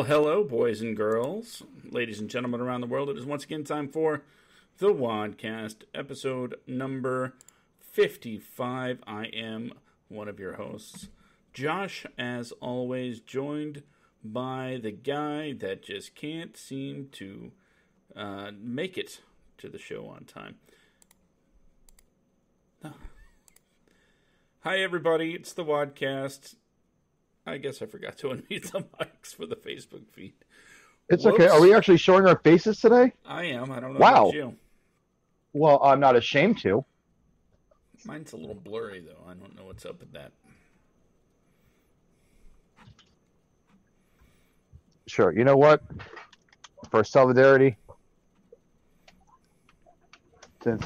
Well, hello, boys and girls, ladies and gentlemen around the world. It is once again time for the Wadcast, episode number 55. I am one of your hosts, Josh, as always, joined by the guy that just can't seem to uh, make it to the show on time. Hi, everybody. It's the Wadcast. I guess I forgot to unmute the mics for the Facebook feed. It's Whoops. okay. Are we actually showing our faces today? I am. I don't know Wow. about you. Well, I'm not ashamed to. Mine's a little blurry though. I don't know what's up with that. Sure. You know what? For solidarity, since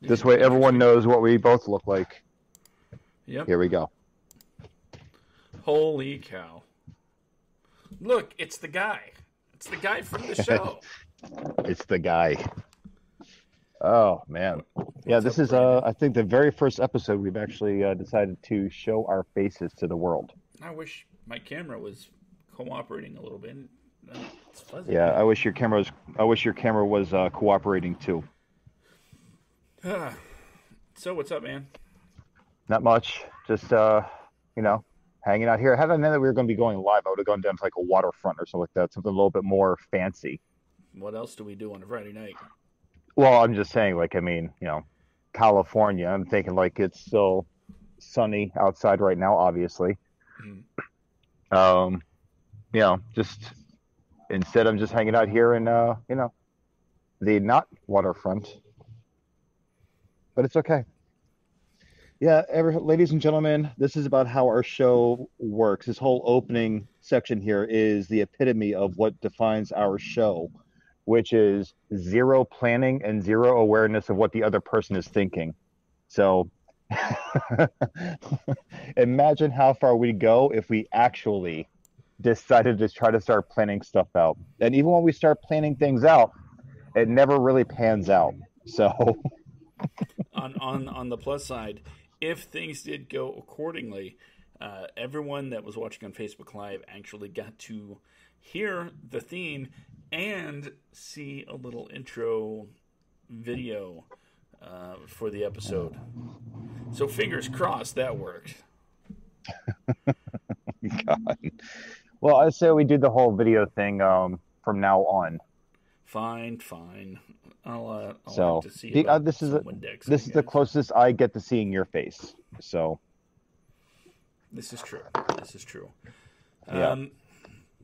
this way everyone knows what we both look like. Yep. Here we go. Holy cow! Look, it's the guy. It's the guy from the show. It's the guy. Oh man. Yeah, this is uh I think the very first episode we've actually uh, decided to show our faces to the world. I wish my camera was cooperating a little bit. Uh, It's fuzzy. Yeah, I wish your camera was I wish your camera was uh, cooperating too. so what's up, man? Not much. Just uh, you know, hanging out here. Had I known that we were going to be going live, I would have gone down to like a waterfront or something like that, something a little bit more fancy. What else do we do on a Friday night? Well, I'm just saying, like, I mean, you know, California. I'm thinking like it's still sunny outside right now, obviously. Mhm. Um, you know, just instead, I'm just hanging out here in, uh, you know, the not waterfront. But it's okay. Yeah, ladies and gentlemen, this is about how our show works. This whole opening section here is the epitome of what defines our show, which is zero planning and zero awareness of what the other person is thinking. So imagine how far we'd go if we actually decided to try to start planning stuff out. And even when we start planning things out, it never really pans out. So on on on the plus side, if things did go accordingly, uh, everyone that was watching on Facebook Live actually got to hear the theme and see a little intro video uh, for the episode. So fingers crossed that worked. God. Well, I say we do the whole video thing um, from now on. Fine, fine. I'll, uh, I'll So, have to see. the- uh, this is a- Windex, This is the closest I get to seeing your face. So This is true. This is true. Yeah. Um,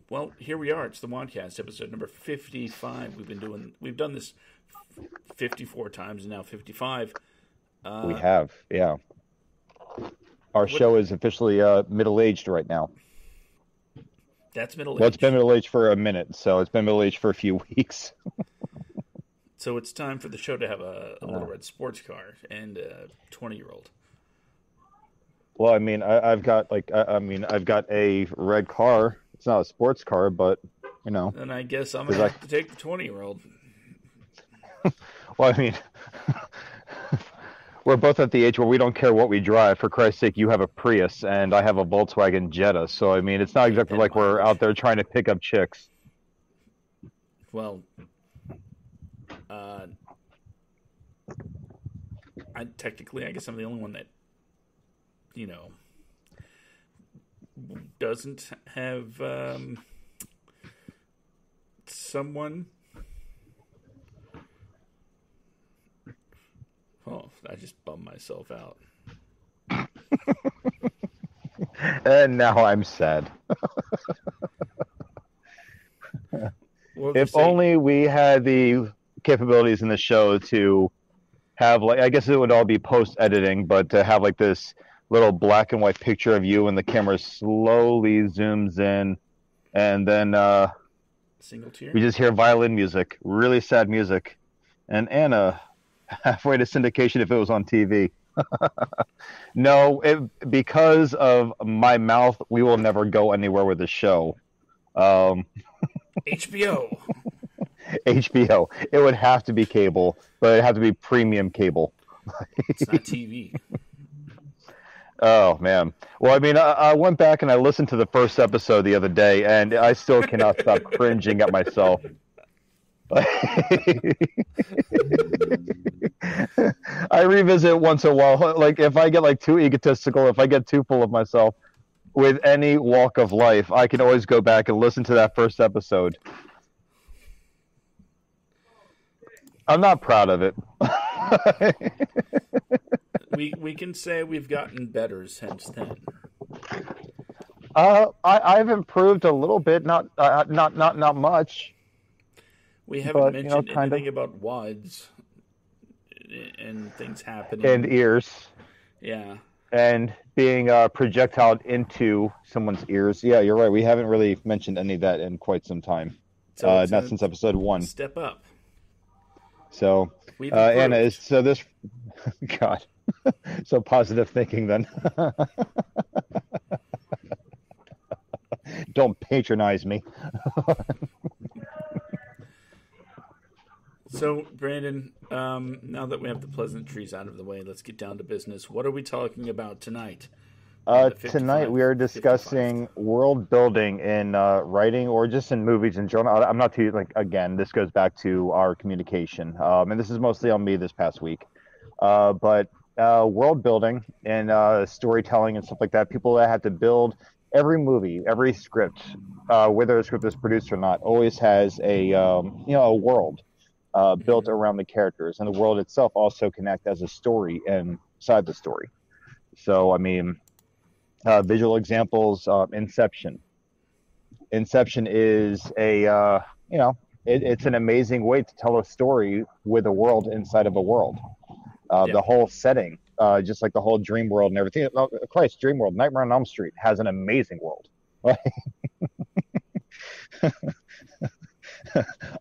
well, here we are. It's the Wadcast episode number fifty-five. We've been doing. We've done this fifty-four times and now fifty-five. Uh, we have, yeah. Our show is officially uh, middle aged right now. That's middle aged. Well, it's been middle aged for a minute, so it's been middle aged for a few weeks. So it's time for the show to have a, a Uh. little red sports car and a twenty-year-old. Well, I mean, I, I've got like, I, I mean, I've got a red car. It's not a sports car, but you know, And I guess I'm gonna have to take the twenty-year-old. well, I mean, we're both at the age where we don't care what we drive. For Christ's sake, you have a Prius and I have a Volkswagen Jetta. So I mean, it's not exactly like we're out there trying to pick up chicks. Well, uh, I technically, I guess I'm the only one that, you know, doesn't have um, someone. Oh, I just bummed myself out. And now I'm sad. If only we had the capabilities in the show to have like I guess it would all be post editing, but to have like this little black and white picture of you and the camera slowly zooms in and then uh Single tear. we just hear violin music, really sad music. And Anna halfway to syndication if it was on TV. no, it, because of my mouth, we will never go anywhere with the show. Um, HBO. HBO. It would have to be cable, but it'd have to be premium cable. It's not TV. Oh man. Well, I mean, I, I went back and I listened to the first episode the other day, and I still cannot stop cringing at myself. I revisit once in a while. Like if I get like too egotistical, if I get too full of myself with any walk of life, I can always go back and listen to that first episode. I'm not proud of it. we we can say we've gotten better since then. Uh, I, I've improved a little bit, not uh, not not not much. We haven't But, you know, mentioned kind of- anything about wads and things happening. And ears, yeah, and being uh, projectile into someone's ears. Yeah, you're right. We haven't really mentioned any of that in quite some time. so uh, not since episode one. step up. So, We've uh, Anna, is so this. God, so positive thinking then. Don't patronize me. So, Brandon, um, now that we have the pleasantries out of the way, let's get down to business. What are we talking about tonight? Uh, tonight we are 55. discussing world building in uh, writing or just in movies in general. I'm not too like again. This goes back to our communication, um, and this is mostly on me this past week. Uh, but uh, world building and uh, storytelling and stuff like that. People that have to build every movie, every script, uh, whether a script is produced or not, always has a um, you know a world uh, built around the characters, and the world itself also connect as a story inside the story. So I mean uh, visual examples uh, inception. Inception is a uh, you know it, it's an amazing way to tell a story with a world inside of a world. Uh, Yeah. the whole setting uh, just like the whole dream world and everything. Oh, christ dream world nightmare on elm street has an amazing world.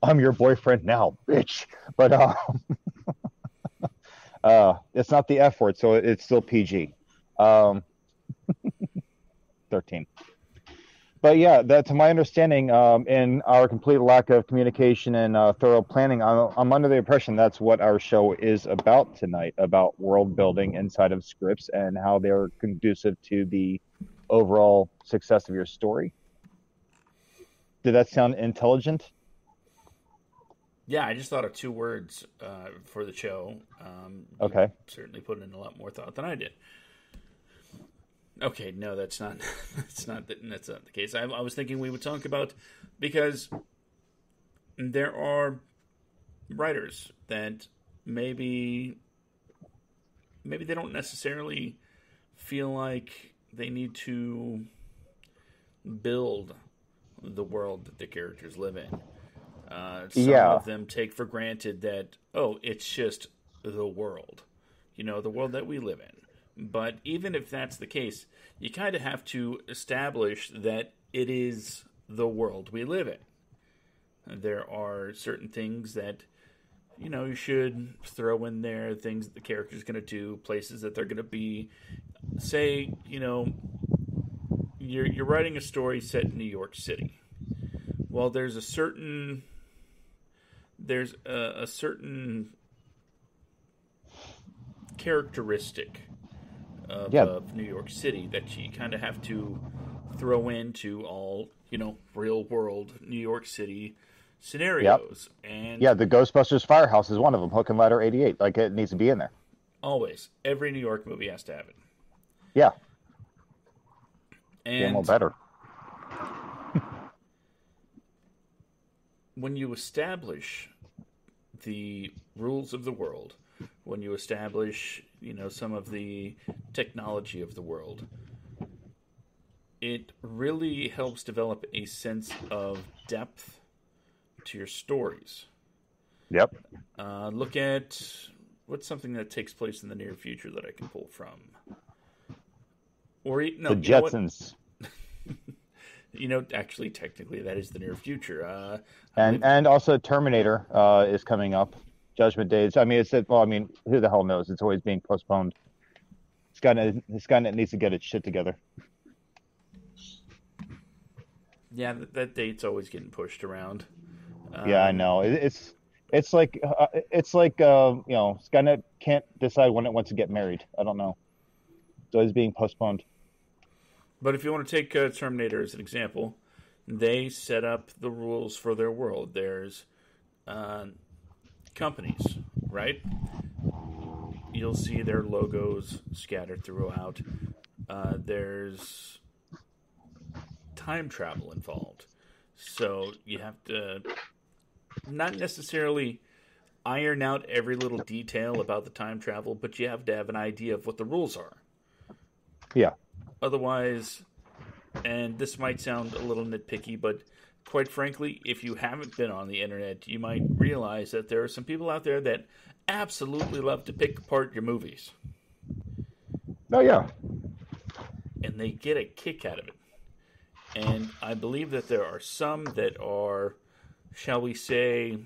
I'm your boyfriend now bitch. But um, uh, it's not the f word so it's still pg um, 13 but yeah that to my understanding um, in our complete lack of communication and uh, thorough planning I'm, I'm under the impression that's what our show is about tonight about world building inside of scripts and how they're conducive to the overall success of your story did that sound intelligent Yeah, I just thought of two words uh, for the show. Um, okay certainly put in a lot more thought than I did. Okay, no, that's not. That's not. The, that's not the case. I, I was thinking we would talk about because there are writers that maybe maybe they don't necessarily feel like they need to build the world that the characters live in. Uh, some Yeah. of them take for granted that oh, it's just the world, you know, the world that we live in. But even if that's the case, you kind of have to establish that it is the world we live in. There are certain things that you know you should throw in there, things that the character's going to do, places that they're going to be. Say, you know, you're you're writing a story set in New York City. Well, there's a certain there's a, a certain characteristic of, Yeah. of New York City that you kind of have to throw into all you know real world New York City scenarios. And yeah the ghostbusters firehouse is one of them hook and ladder 88 like it needs to be in there. Always. Every New York movie has to have it. Yeah. And damn well better. when you establish the rules of the world, when you establish, you know, some of the technology of the world, it really helps develop a sense of depth to your stories. Yep. Uh, look at what's something that takes place in the near future that I can pull from. Or no, the you know? Jetsons. You know, actually, technically, that is the near future. Uh, and and also Terminator uh, is coming up. Judgment Days. I mean, it's well. I mean, who the hell knows? It's always being postponed. It's kind Skynet, Skynet needs to get its shit together. yeah, that, date's always getting pushed around. yeah, I Um, know. It, it's it's like uh, it's like uh, you know, Skynet can't decide when it wants to get married. I don't know. It's always being postponed. But if you want to take uh, Terminator as an example, they set up the rules for their world. There's uh, companies, right? You'll see their logos scattered throughout. Uh, there's time travel involved. So you have to not necessarily iron out every little detail about the time travel, but you have to have an idea of what the rules are. Yeah. Otherwise, and this might sound a little nitpicky, but quite frankly, if you haven't been on the internet, you might realize that there are some people out there that absolutely love to pick apart your movies, Oh yeah. and they get a kick out of it. And I believe that there are some that are, shall we say,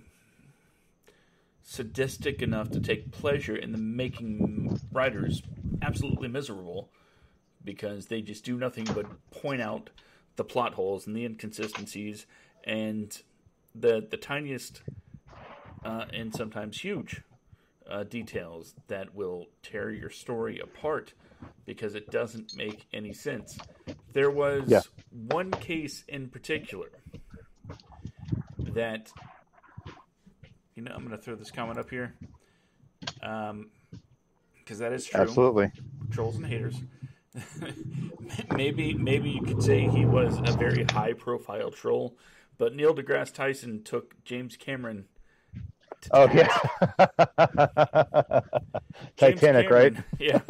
sadistic enough to take pleasure in the making writers absolutely miserable because they just do nothing but point out the plot holes and the inconsistencies and the the tiniest uh, and sometimes huge uh, details that will tear your story apart because it doesn't make any sense. There was Yeah. one case in particular that you know I'm going to throw this comment up here because that is true Absolutely. trolls and haters. maybe maybe you could say he was a very high profile troll, but Neil deGrasse Tyson took James Cameron. to Oh yeah. Titanic, right? Yeah,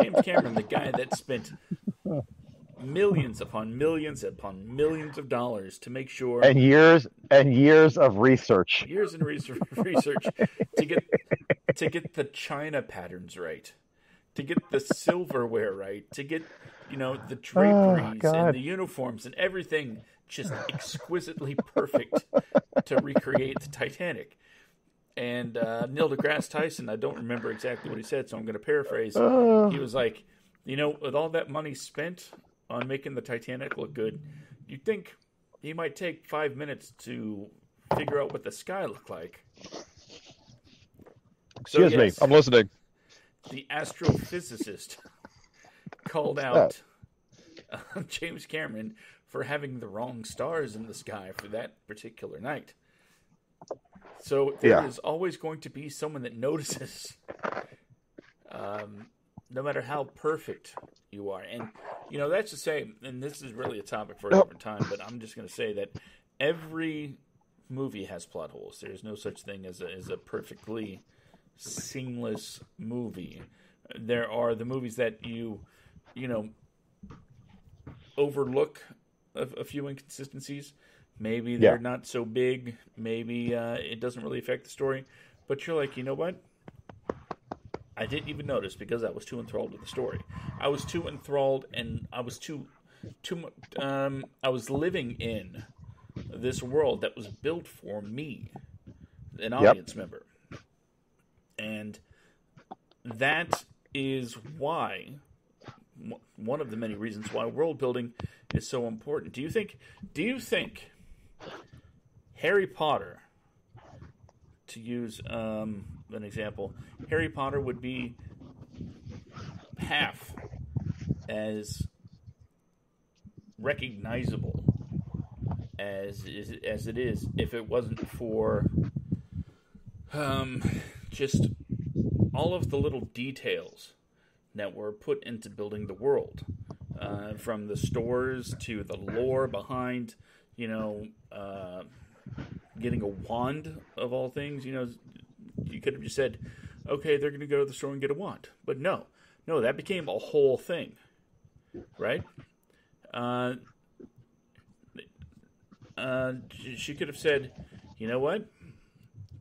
James Cameron, the guy that spent millions upon millions upon millions of dollars to make sure And years and years of research. years in research, research to get to get the china patterns right, to get the silverware right, to get you know the draperies and the uniforms and everything just exquisitely perfect to recreate the Titanic. And uh, Neil deGrasse Tyson, I don't remember exactly what he said, so I'm going to paraphrase. He was like, you know, with all that money spent on making the Titanic look good, you'd think he might take five minutes to figure out what the sky looked like. So, Excuse me, I'm listening. The astrophysicist called out uh, James Cameron for having the wrong stars in the sky for that particular night. So there is Yeah. always going to be someone that notices, um, no matter how perfect you are. And you know that's to say, and this is really a topic for a different time, but I'm just going to say that every movie has plot holes. There's no such thing as a, as a perfectly seamless movie. There are the movies that you, you know, overlook a, a few inconsistencies. Maybe they're Yeah. not so big. Maybe uh, it doesn't really affect the story. But you're like, you know what? I didn't even notice because I was too enthralled with the story. I was too enthralled, and I was too, too much. Um, I was living in this world that was built for me, an audience member, and that is why one of the many reasons why world building is so important. Do you think? Do you think Harry Potter, to use um, an example, Harry Potter would be half as recognizable as as it is if it wasn't for um, just all of the little details that were put into building the world, uh, from the stores to the lore behind, you know, uh, getting a wand of all things. You know, you could have just said, "Okay, they're going to go to the store and get a wand," but no, no, that became a whole thing, right? Uh, uh, she could have said, "You know what?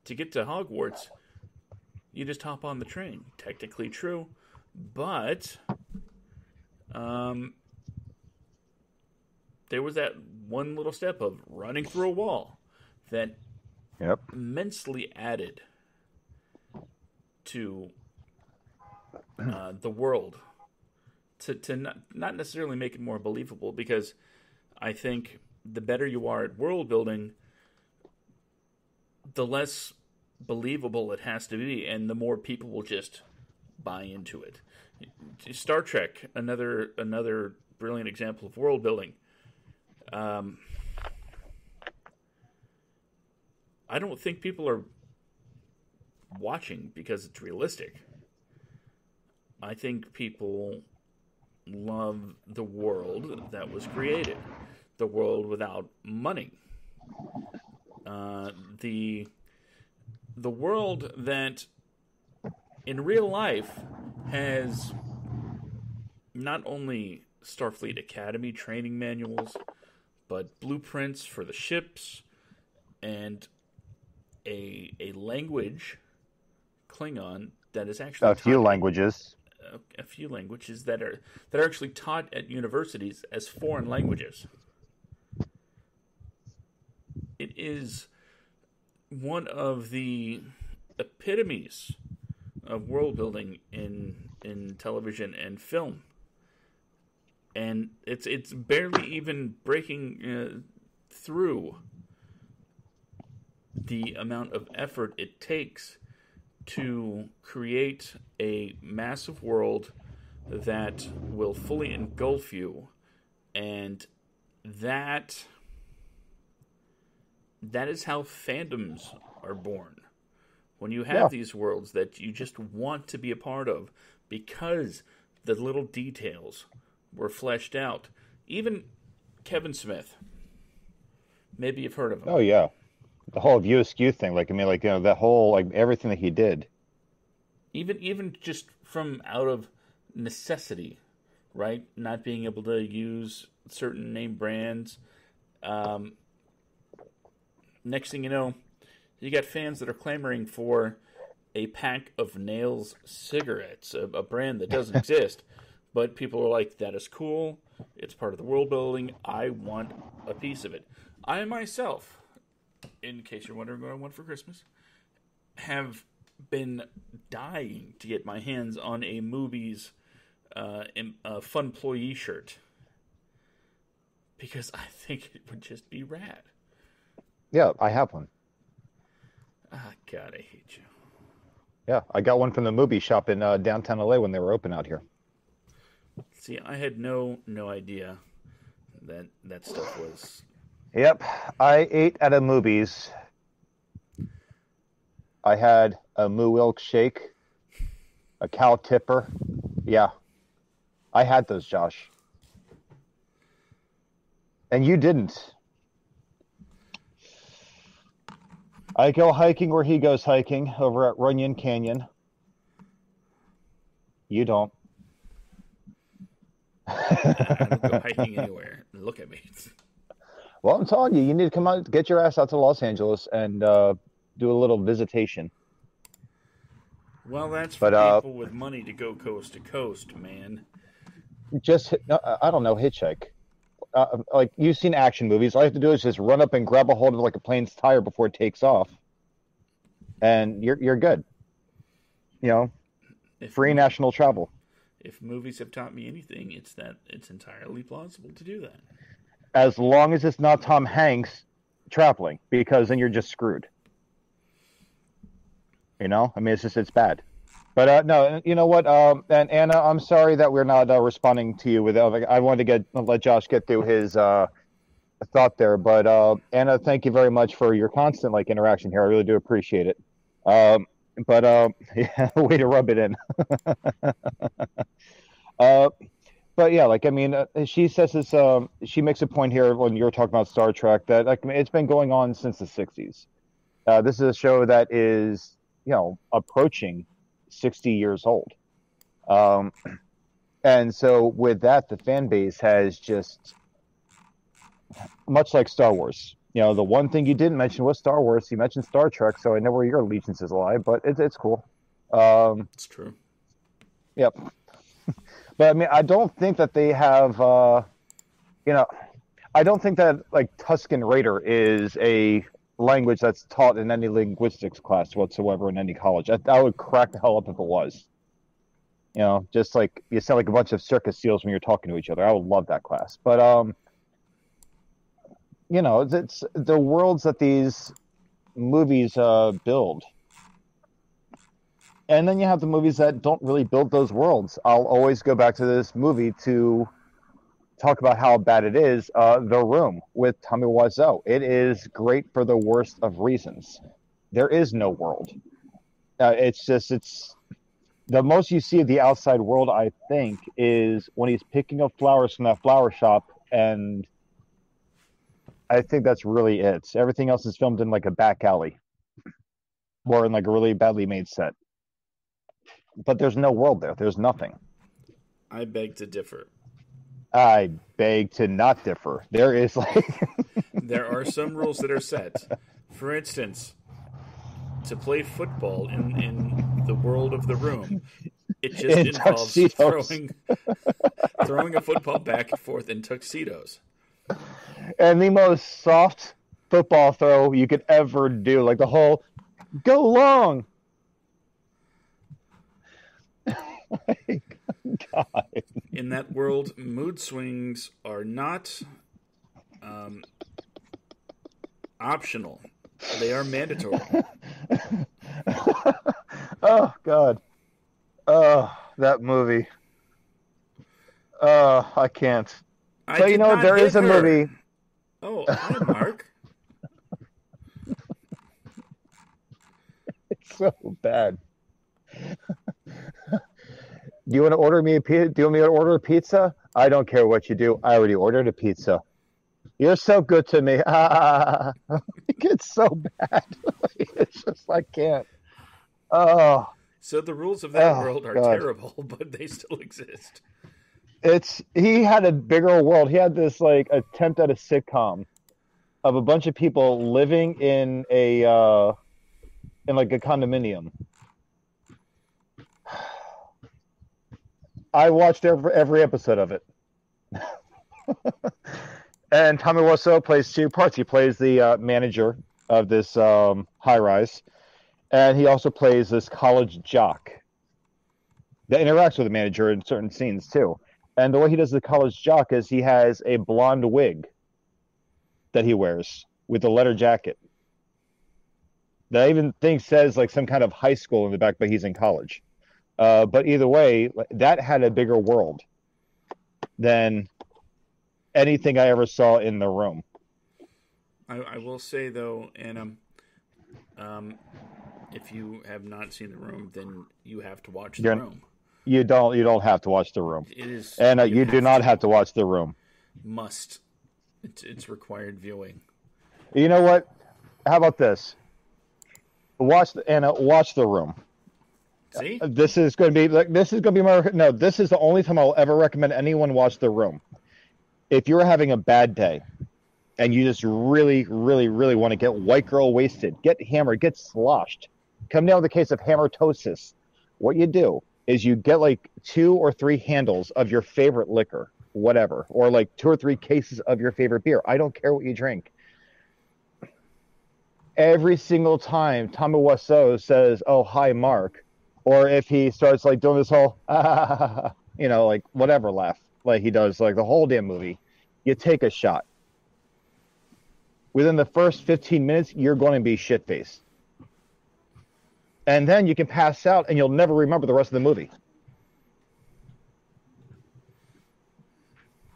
to get to Hogwarts, you just hop on the train. Technically true, but um, there was that one little step of running through a wall that Yep. immensely added to uh, the world to to not, not necessarily make it more believable because I think the better you are at world building, the less believable it has to be, and the more people will just buy into it. Star Trek, another another brilliant example of world building. Um, I don't think people are watching because it's realistic. I think people love the world that was created, the world without money, uh, the the world that in real life has not only Starfleet Academy training manuals, but blueprints for the ships and a a language Klingon that is actually A few languages. a, a few languages that are that are actually taught at universities as foreign languages. It is one of the epitomes of world building in in television and film, and it's it's barely even breaking uh, through the amount of effort it takes to create a massive world that will fully engulf you. And that that is how fandoms are born when you have Yeah. these worlds that you just want to be a part of because the little details were fleshed out even kevin smith maybe you've heard of him Oh yeah, the whole View Askew thing. Like I mean, like you know, that whole like everything that he did. even even just from out of necessity, right? Not being able to use certain name brands. Um, next thing you know, you got fans that are clamoring for a pack of Nails cigarettes, a, a brand that doesn't exist, but people are like, "That is cool. It's part of the world building. I want a piece of it." I myself, in case you're wondering what I want for Christmas, have been dying to get my hands on a Mooby's uh, uh, fun employee shirt because I think it would just be rad. Yeah, I have one. Ah, God, I hate you. Yeah, I got one from the movie shop in uh, downtown LA when they were open out here. See, I had no no idea that that stuff was. Yep, I ate at a Mooby's. I had a moo milk shake, a cow tipper. Yeah, I had those, Josh. And you didn't. I go hiking where he goes hiking over at Runyon Canyon. You don't. I don't go hiking anywhere. Look at me. Well, I'm telling you, you need to come out, get your ass out to Los Angeles and uh, do a little visitation. Well, that's for But, uh, people with money to go coast to coast, man. Just, I don't know, hitchhike. Uh, like you've seen action movies. All you have to do is just run up and grab a hold of like a plane's tire before it takes off, and you're you're good. You know, If, free national travel. if movies have taught me anything, it's that it's entirely plausible to do that. as long as it's not Tom Hanks traveling, because then you're just screwed. You know, I mean, it's just it's bad. But uh, no, you know what? Um, and Anna, I'm sorry that we're not uh, responding to you with. Uh, I wanted to get let Josh get through his uh, thought there, but uh, Anna, thank you very much for your constant like interaction here. I really do appreciate it. Um, but uh, yeah, way to rub it in. uh, but yeah, like I mean, she says this. Um, she makes a point here when you're talking about Star Trek that like it's been going on since the '60s. Uh, this is a show that is, you know, approaching 60 years old. Um, and so with that, the fan base has just, much like Star Wars, You know, the one thing you didn't mention was Star Wars. You mentioned Star Trek, so I know where your allegiances lie, but it's it's cool. Um, It's true. Yep. but I mean, I don't think that they have, uh, you know, I don't think that like Tusken Raider is a language that's taught in any linguistics class whatsoever in any college. I, I would crack the hell up if it was. You know, just like you sound like a bunch of circus seals when you're talking to each other. I would love that class. But um, you know, it's, it's the worlds that these movies uh, build and then you have the movies that don't really build those worlds. I'll always go back to this movie to talk about how bad it is. Uh, the Room with Tommy Wiseau. It is great for the worst of reasons. There is no world. Uh, it's just it's the most you see of the outside world. I think is when he's picking up flowers from that flower shop, and I think that's really it. Everything else is filmed in like a back alley or in like a really badly made set but there's no world there. There's nothing. I beg to differ. I beg to not differ. There is like There are some rules that are set. For instance, to play football in, in the world of the room, it just In involves tuxedos. throwing throwing a football back and forth in tuxedos. and the most soft football throw you could ever do. Like the whole go long. Like, God. In that world, mood swings are not um, optional; they are mandatory. oh God. Oh, that movie. Oh, I can't. I So you know there a her. movie. Oh, hi, Mark. It's so bad. Do you want to order me a pizza? Do you want me to order a pizza? I don't care what you do. I already ordered a pizza. You're so good to me. Ah, it's so bad. it's just I can't. Oh, So the rules of that Oh, world are God. terrible, but they still exist. it's he had a bigger world. He had this like attempt at a sitcom of a bunch of people living in a uh, in like a condominium. I watched every every episode of it. and Tommy Wiseau plays two parts. He plays the uh, manager of this um, high rise, and he also plays this college jock that interacts with the manager in certain scenes too. And the way he does the college jock is he has a blonde wig that he wears with a leather jacket. That I even think says like some kind of high school in the back, but he's in college. Uh, but either way, that had a bigger world than anything I ever saw in the room. I, I will say though, Anna, um, if you have not seen the room, then you have to watch the You're- room. You don't you don't have to watch the room, It is, and uh, you do not have to watch the room. must. It's, it's required viewing. You know what? How about this? Watch the, Anna. Watch the room. See, uh, This is going to be like this is going to be my no. This is the only time I'll ever recommend anyone watch The Room. If you're having a bad day, and you just really, really, really want to get white girl wasted, get hammered, get sloshed, come down with case of hamartosis. What you do is you get like two or three handles of your favorite liquor, whatever, or like two or three cases of your favorite beer. I don't care what you drink. Every single time Tommy Wiseau says, "Oh, hi, Mark," or if he starts like doing this whole, you know, like whatever laugh, like he does like the whole damn movie, you take a shot. Within the first 15 minutes, you're going to be shit faced. And then you can pass out and you'll never remember the rest of the movie.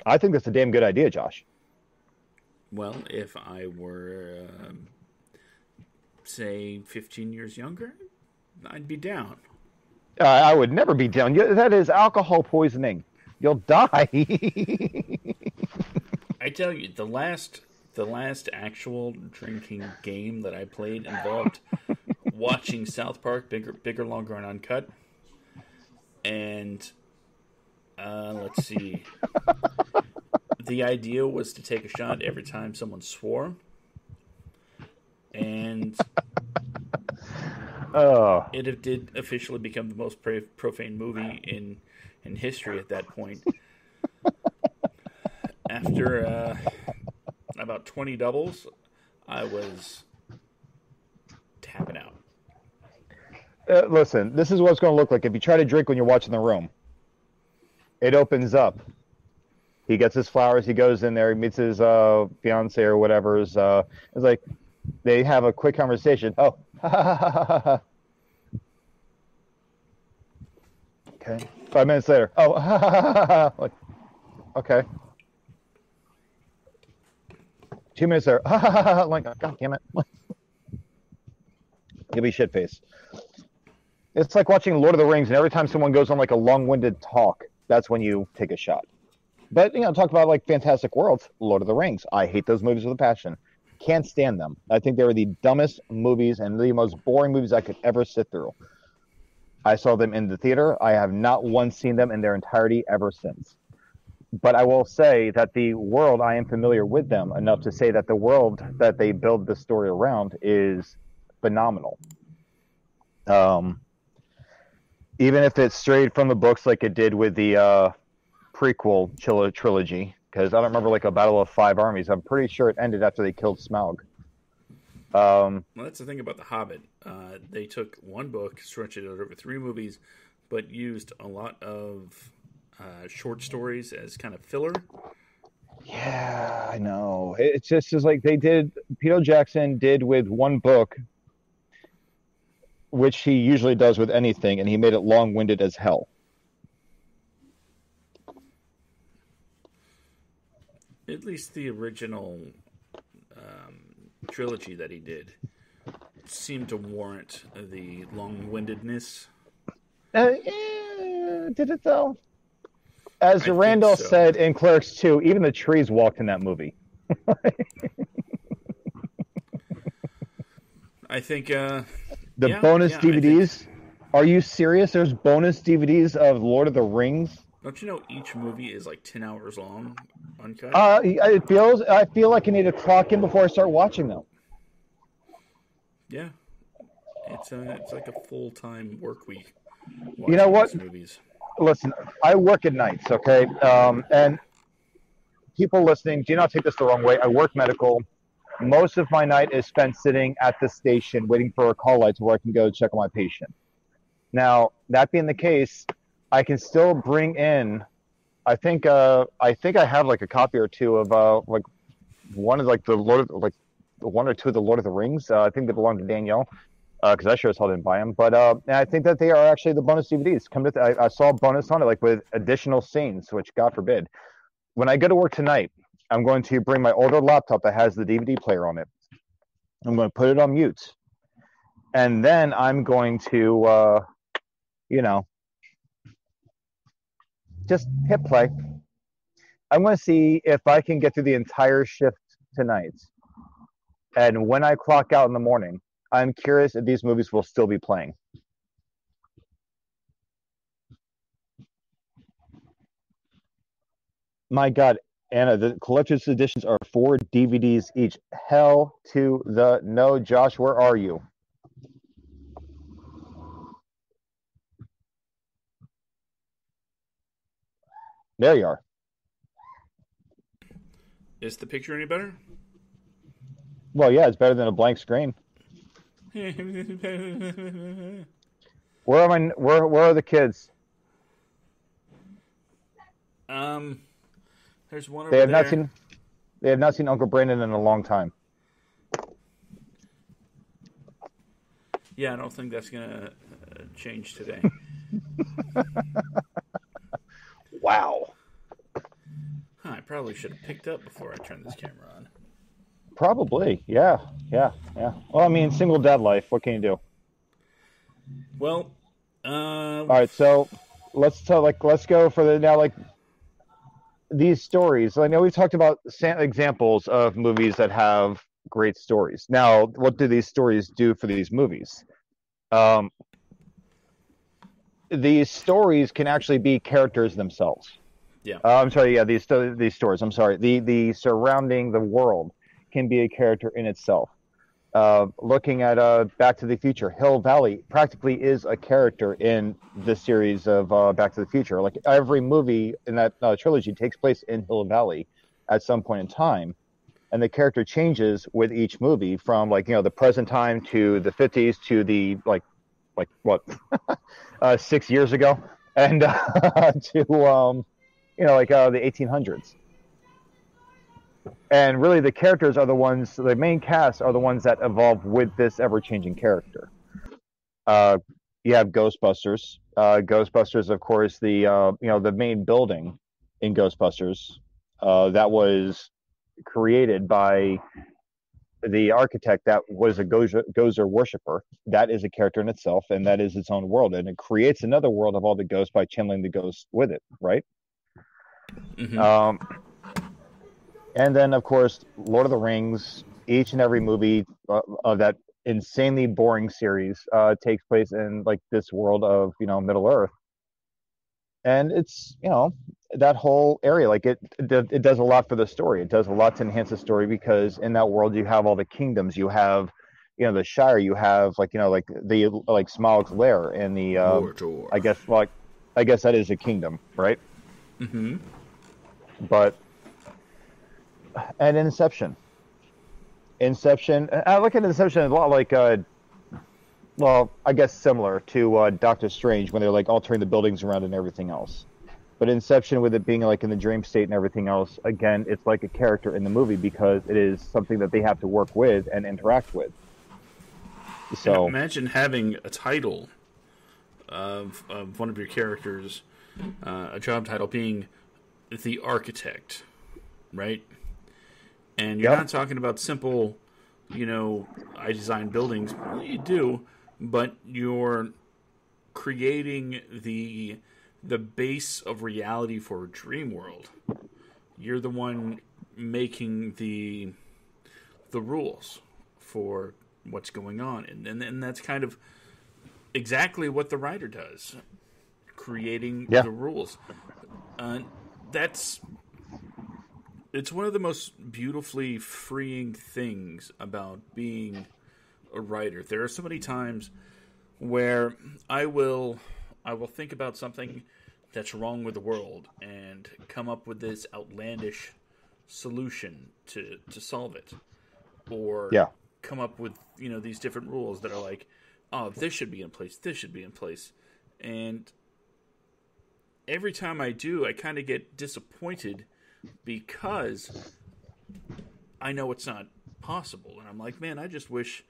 I think that's a damn good idea, Josh. well, if I were, um, say, 15 years younger, I'd be down. Uh, I would never be down. You- That is alcohol poisoning. You'll die. I tell you, the last the last actual drinking game that I played involved watching South Park, bigger, bigger, longer, and uncut. And uh, let's see, the idea was to take a shot every time someone swore. and Oh, it did officially become the most profane movie in in history at that point. After uh, about twenty doubles, I was tapping out. uh, listen, this is what it's going to look like if you try to drink when you're watching the room. It opens up. He gets his flowers. He goes in there. He meets his uh, fiance or whatever. Is uh, it's like they have a quick conversation. Oh, okay. Five minutes later. Oh, like, okay. Two minutes later. like, God damn it. You'll be shit faced. It's like watching Lord of the Rings, and every time someone goes on like a long-winded talk, that's when you take a shot. But you know, talk about like Fantastic Worlds, Lord of the Rings. I hate those movies with a passion. Can't stand them. I think they were the dumbest movies and the most boring movies I could ever sit through. I saw them in the theater. I have not once seen them in their entirety ever since. But I will say that the world I am familiar with them enough to say that the world that they build the story around is phenomenal. Um, even if it strayed from the books like it did with the uh, prequel tril- trilogy, because I don't remember like a Battle of Five Armies. I'm pretty sure it ended after they killed Smaug. Um, Well, that's the thing about The Hobbit. Uh, they took one book, stretched it out over three movies, but used a lot of uh, short stories as kind of filler. yeah, I know. It's just as like they did. Peter Jackson did with one book, which he usually does with anything, and he made it long-winded as hell. At least the original um, trilogy that he did seemed to warrant the long-windedness. Uh, eh, did it though? As I Randall so. said in Clerks 2, even the trees walked in that movie. I think uh, The Yeah, bonus yeah, I think- DVDs. Are you serious? There's bonus DVDs of Lord of the Rings. Don't you know each movie is like ten hours long, uncut? Uh, it feels. I feel like I need to clock in before I start watching them. yeah, it's uh, it's like a full-time work week. You know what? Movies. Listen, I work at nights, okay? Um, and people listening, do not take this the wrong way. I work medical. Most of my night is spent sitting at the station waiting for a call light to where I can go check on my patient. Now, that being the case, I can still bring in. I think. Uh, I think I have like a copy or two of uh, like one of like the Lord of like one or two of the Lord of the Rings. Uh, I think they belong to Danielle because I sure as hell didn't buy them. But uh, I think that they are actually the bonus DVDs. Come to th- I, I saw bonus on it, like with additional scenes, which God forbid. When I go to work tonight, I'm going to bring my older laptop that has the DVD player on it. I'm going to put it on mute, and then I'm going to, uh, you know, just hit play. I'm going to see if I can get through the entire shift tonight. And when I clock out in the morning, I'm curious if these movies will still be playing. My God, Anna, the collector's editions are four DVDs each. Hell to the no. Josh, where are you? There you are. Is the picture any better? Well, yeah, it's better than a blank screen. Where are my where where are the kids? um, there's one over They have there. not seen they have not seen Uncle Brandon in a long time. Yeah, I don't think that's gonna uh, change today. Wow. Huh, I probably should have picked up before I turned this camera on. Probably. Yeah. Yeah. Yeah. Well, I mean, single dad life. What can you do? Well, uh, All right. So let's tell like let's go for the now like these stories. I know we've talked about examples of movies that have great stories. Now, what do these stories do for these movies? Um, these stories can actually be characters themselves. Yeah. Uh, I'm sorry. Yeah, these these stories. I'm sorry. The the surrounding the world can be a character in itself. Uh, looking at uh, Back to the Future, Hill Valley practically is a character in the series of uh, Back to the Future. Like every movie in that uh, trilogy takes place in Hill Valley at some point in time, and the character changes with each movie from like you know the present time to the 50s to the like like what uh, six years ago, and uh, to um, you know like uh, the 1800s and really the characters are the ones the main cast are the ones that evolve with this ever-changing character. Uh, you have ghostbusters. Uh, ghostbusters of course the uh, you know the main building in ghostbusters uh, that was created by the architect that was a gozer, gozer worshiper that is a character in itself and that is its own world and it creates another world of all the ghosts by channeling the ghosts with it right Mhm. um, and then, of course, Lord of the Rings. Each and every movie uh, of that insanely boring series uh, takes place in like this world of you know Middle Earth, and it's you know that whole area. Like it, it, does a lot for the story. It does a lot to enhance the story because in that world you have all the kingdoms. You have you know the Shire. You have like you know like the like Smaug's lair and the uh, Mordor. I guess like I guess that is a kingdom, right? mm-hmm but and Inception. Inception. I look at Inception a lot like, uh, well, I guess similar to uh, Doctor Strange when they're like altering the buildings around and everything else. But Inception, with it being like in the dream state and everything else, again, it's like a character in the movie because it is something that they have to work with and interact with. So imagine having a title of, of one of your characters, uh, a job title being the architect, right? And you're Yep. not talking about simple, you know, I design buildings. Well, you do, but you're creating the the base of reality for a dream world. You're the one making the the rules for what's going on, and and, and that's kind of exactly what the writer does, creating Yeah. the rules. Uh, that's it's one of the most beautifully freeing things about being a writer. There are so many times where I will I will think about something that's wrong with the world and come up with this outlandish solution to to solve it. Or Yeah. come up with you know these different rules that are like oh this should be in place this should be in place. And every time i do i kind of get disappointed because i know it's not possible. And i'm like man i just wish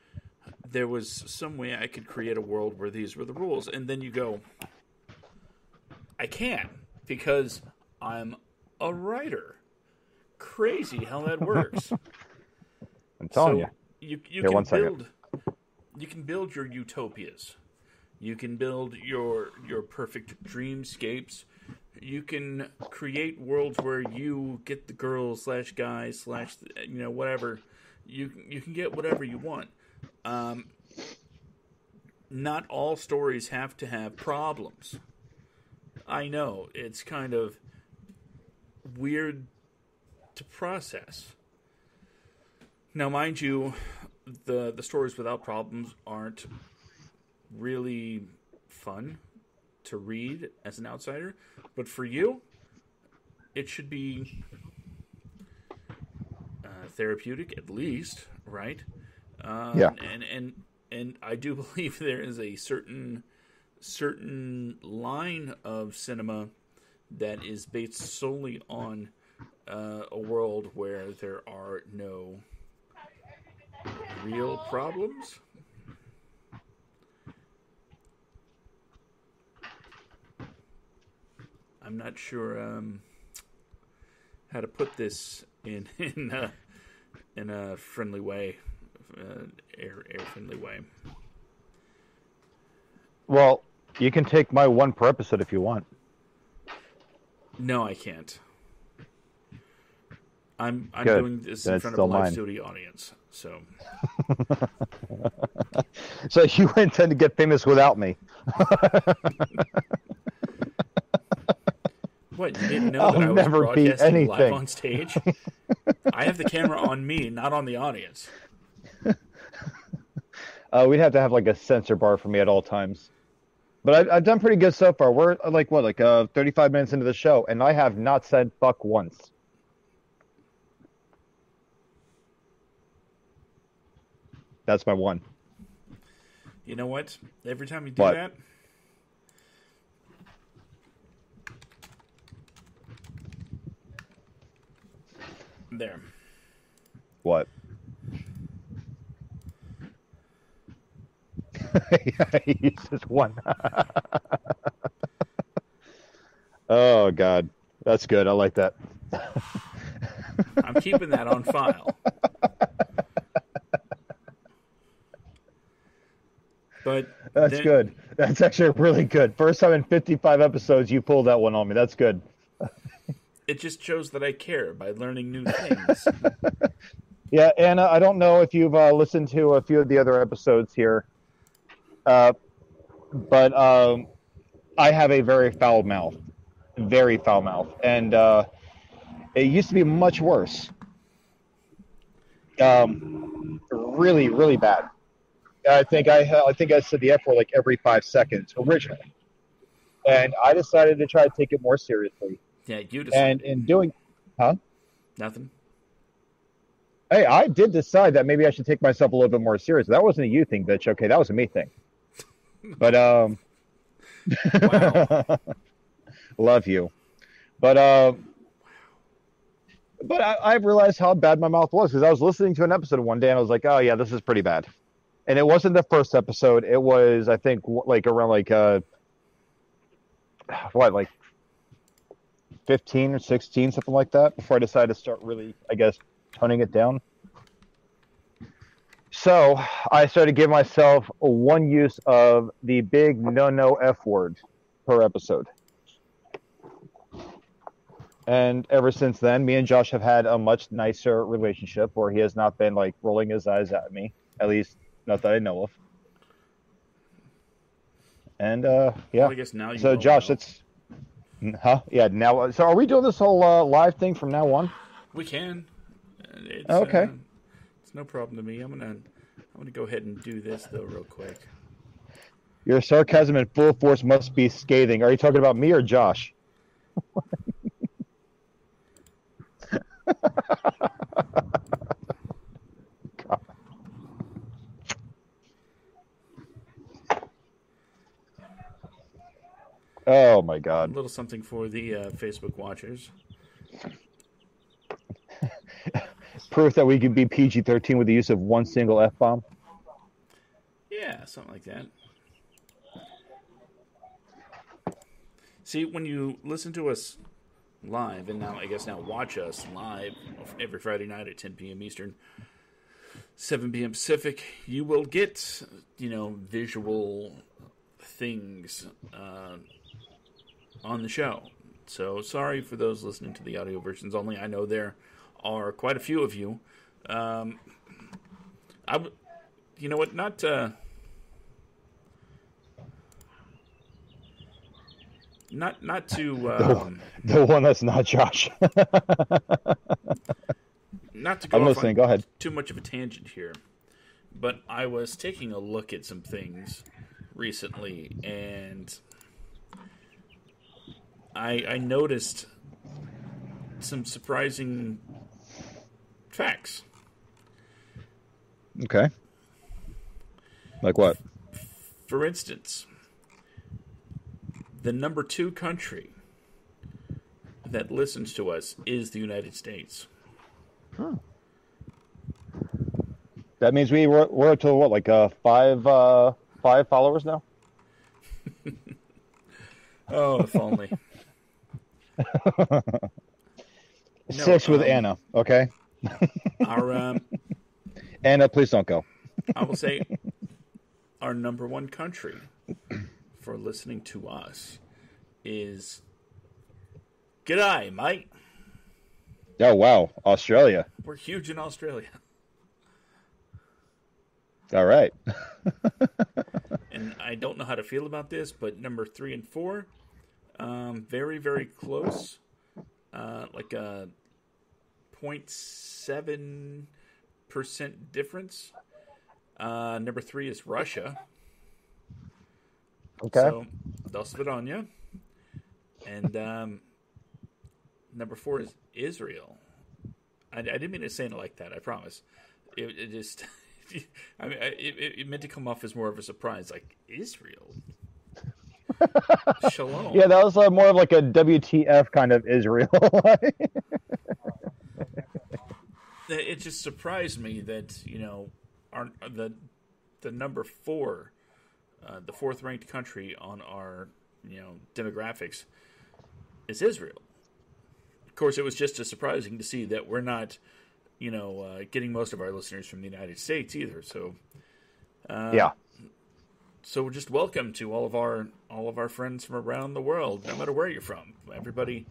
there was some way i could create a world where these were the rules. And then you go i can't because i'm a writer crazy how that works I'm telling so you, you you Here, can build you can build your utopias. You can build your your perfect dreamscapes. You can create worlds where you get the girl slash guy slash you know whatever. You you can get whatever you want. Um, not all stories have to have problems. I know it's kind of weird to process. Now, mind you, the the stories without problems aren't really fun to read as an outsider, but for you, it should be uh, therapeutic at least, right? Um, Yeah. And and and I do believe there is a certain certain line of cinema that is based solely on uh, a world where there are no real problems. I'm not sure um, how to put this in in a, in a friendly way, uh, air air friendly way. well, you can take my one per episode if you want. No, I can't. I'm I'm Good. doing this in front of a live mine. studio audience, so So you intend to get famous without me? What you didn't know I'll that I was never be broadcasting live anything. on stage? I have the camera on me, not on the audience. Uh, we'd have to have like a censor bar for me at all times. But I, I've done pretty good so far. We're uh, like what, like uh, 35 minutes into the show, and I have not said fuck once. That's my one. You know what? Every time you do What? that, there. What? he's just one. oh God, that's good. I like that. I'm keeping that on file. But That's then- good. That's actually really good. First time in 55 episodes you pulled that one on me. That's good. It just shows that I care by learning new things. Yeah, Anna, I don't know if you've uh, listened to a few of the other episodes here, uh, but um, I have a very foul mouth, very foul mouth, and uh, it used to be much worse. Um, really, really bad. I think I I think I said the F word like every five seconds originally, and I decided to try to take it more seriously. yeah, you decided And in doing, huh? nothing. Hey, I did decide that maybe I should take myself a little bit more serious. That wasn't a you thing, bitch. Okay, that was a me thing. But um, Wow. love you. But um, but I, I realized how bad my mouth was because I was listening to an episode one day and I was like, oh yeah, this is pretty bad. And it wasn't the first episode. It was I think like around like uh, what like fifteen or sixteen, something like that. Before I decided to start really, I guess, toning it down. So I started to give myself one use of the big no no f word per episode. And ever since then, me and Josh have had a much nicer relationship where he has not been like rolling his eyes at me, at least not that I know of. And uh, yeah. Well, I guess now you So Josh, know. it's huh? Yeah. Now, so are we doing this whole uh, live thing from now on? we can. It's, Okay. it's no problem to me. I'm gonna I'm gonna go ahead and do this though real quick. Your sarcasm in full force must be scathing. Are you talking about me or Josh? Oh my god! A little something for the uh, Facebook watchers. Proof that we can be PG 13 with the use of one single F bomb. Yeah, something like that. See, when you listen to us live, and now I guess now watch us live every Friday night at 10 p.m. Eastern, 7 p.m. Pacific, you will get, you know, visual things uh, on the show. So sorry for those listening to the audio versions only. I know there are quite a few of you. Um, I, w- you know what? Not. Uh, not not to um, The one that's not Josh. not to go I'm off listening. on Go ahead. too much of a tangent here, but I was taking a look at some things recently, and I I noticed some surprising facts. Okay. Like what? For instance, the number two country that listens to us is the United States. Huh. That means we we're, we're to what, like uh, five uh, five followers now. Oh, if only. Six with um, Anna. Okay. Our um, Anna, please don't go. I will say our number one country for listening to us is G'day, mate. Oh wow, Australia. We're huge in Australia. All right. And I don't know how to feel about this, but number three and four, um, very, very close. Uh, like a 0.7 percent difference. Uh, number three is Russia. Okay. So And um, number four is Israel. I, I, didn't mean to say it like that. I promise. It, it just, I mean, it, it, meant to come off as more of a surprise, like Israel. Shalom. Yeah, that was uh, more of like a WTF kind of Israel. it just surprised me that you know our the the number four, uh, the fourth ranked country on our you know demographics is Israel. Of course, it was just as surprising to see that we're not, you know, uh, getting most of our listeners from the United States either. So, uh, yeah. so we're just welcome to all of our all of our friends from around the world, no matter where you're from. Everybody,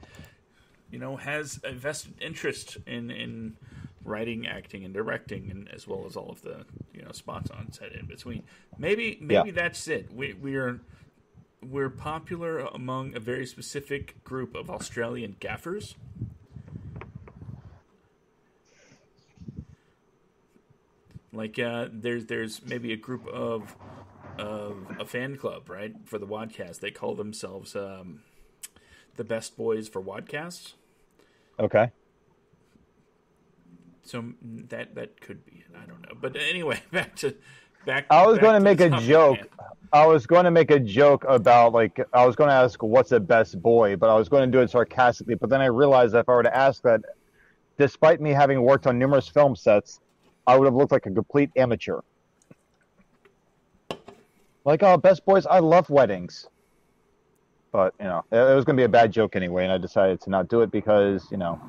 you know, has a vested interest in in writing, acting, and directing, and as well as all of the you know spots on set in between. Maybe maybe Yeah. that's it. We we're we're popular among a very specific group of Australian gaffers. Like uh, there's there's maybe a group of of a fan club, right, for the Wadcast. They call themselves um, the best boys for Wadcasts. Okay. So that that could be it. I don't know. But anyway, back to back. I was back going to make a joke. I was going to make a joke about like I was going to ask what's the best boy, but I was going to do it sarcastically. But then I realized if I were to ask that, despite me having worked on numerous film sets, I would have looked like a complete amateur. Like, oh, best boys, I love weddings. But you know, it was going to be a bad joke anyway, and I decided to not do it because you know,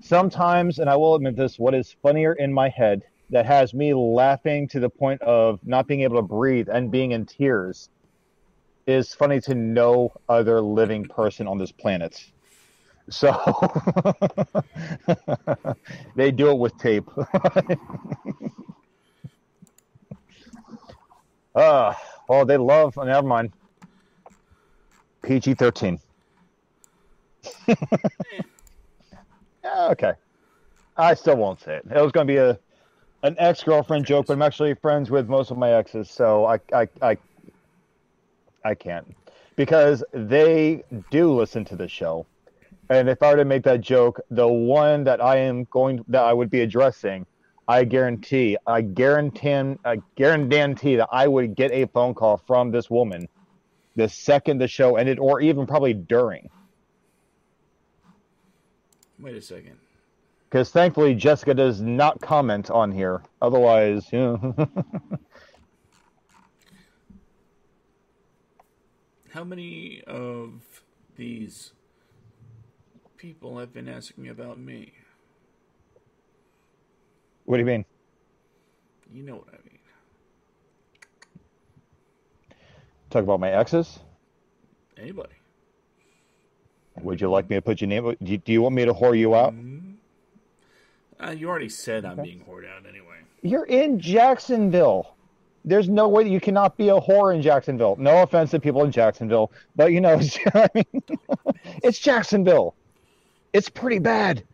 sometimes, and I will admit this, what is funnier in my head that has me laughing to the point of not being able to breathe and being in tears is funny to no other living person on this planet. So they do it with tape. uh, well, they love, never mind. PG 13. Yeah, okay. I still won't say it. It was going to be a an ex girlfriend joke, but I'm actually friends with most of my exes, so I I I I can't because they do listen to the show, and if I were to make that joke, the one that I am going that I would be addressing, I guarantee, I guarantee, I guarantee that I would get a phone call from this woman the second the show ended, or even probably during. Wait a second. Because thankfully Jessica does not comment on here. Otherwise, you know. How many of these people have been asking about me? what do you mean? You know what I mean. Talk about my exes? Anybody? Would you like me to put your name? Do you, do you want me to whore you out? Uh, you already said I'm being whored out anyway. You're in Jacksonville. There's no way that you cannot be a whore in Jacksonville. No offense to people in Jacksonville, but you know, I mean, it's Jacksonville. It's pretty bad.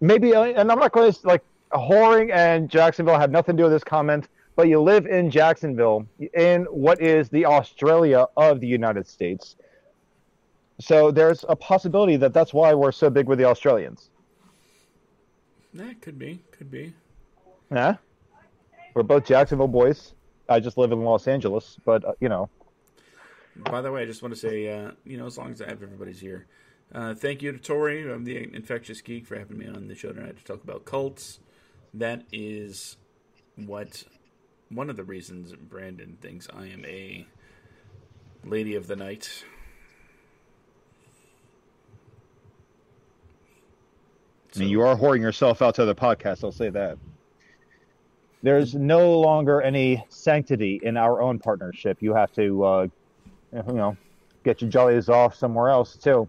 Maybe, uh, and I'm not going to like whoring and Jacksonville have nothing to do with this comment, but you live in Jacksonville, in what is the Australia of the United States. So there's a possibility that that's why we're so big with the Australians. That could be. Could be. Yeah, we're both Jacksonville boys. I just live in Los Angeles, but uh, you know, By the way, I just want to say, uh, you know, as long as I have everybody's here, uh, thank you to Tori, I'm the Infectious Geek, for having me on the show tonight to talk about cults. That is what one of the reasons Brandon thinks I am a lady of the night. I mean, you are whoring yourself out to other podcasts. I'll say that. There's no longer any sanctity in our own partnership. You have to, uh, you know, get your jollies off somewhere else too.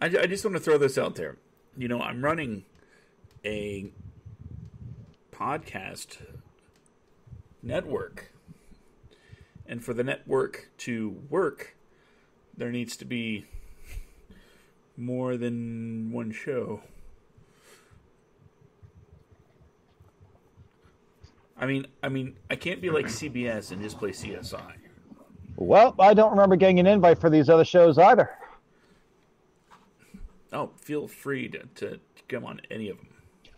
I, I just want to throw this out there. You know, I'm running a podcast network. And for the network to work, there needs to be more than one show. I mean, I mean, I can't be like CBS and just play CSI. Well, I don't remember getting an invite for these other shows either. Oh, feel free to, to come on any of them.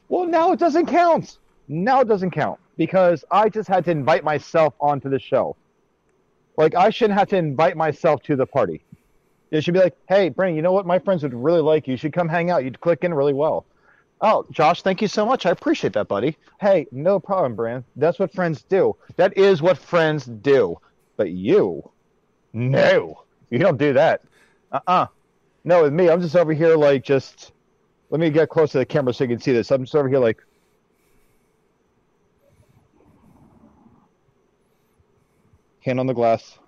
Well, now it doesn't count. Now it doesn't count because I just had to invite myself onto the show. Like I shouldn't have to invite myself to the party. It should be like, hey, Brandon, you know what? My friends would really like you. You should come hang out. You'd click in really well. Oh, Josh, thank you so much. I appreciate that, buddy. Hey, no problem, Brand. That's what friends do. That is what friends do. But you, no, you don't do that. Uh uh No, with me, I'm just over here like just. Let me get close to the camera so you can see this. I'm just over here like. Hand on the glass.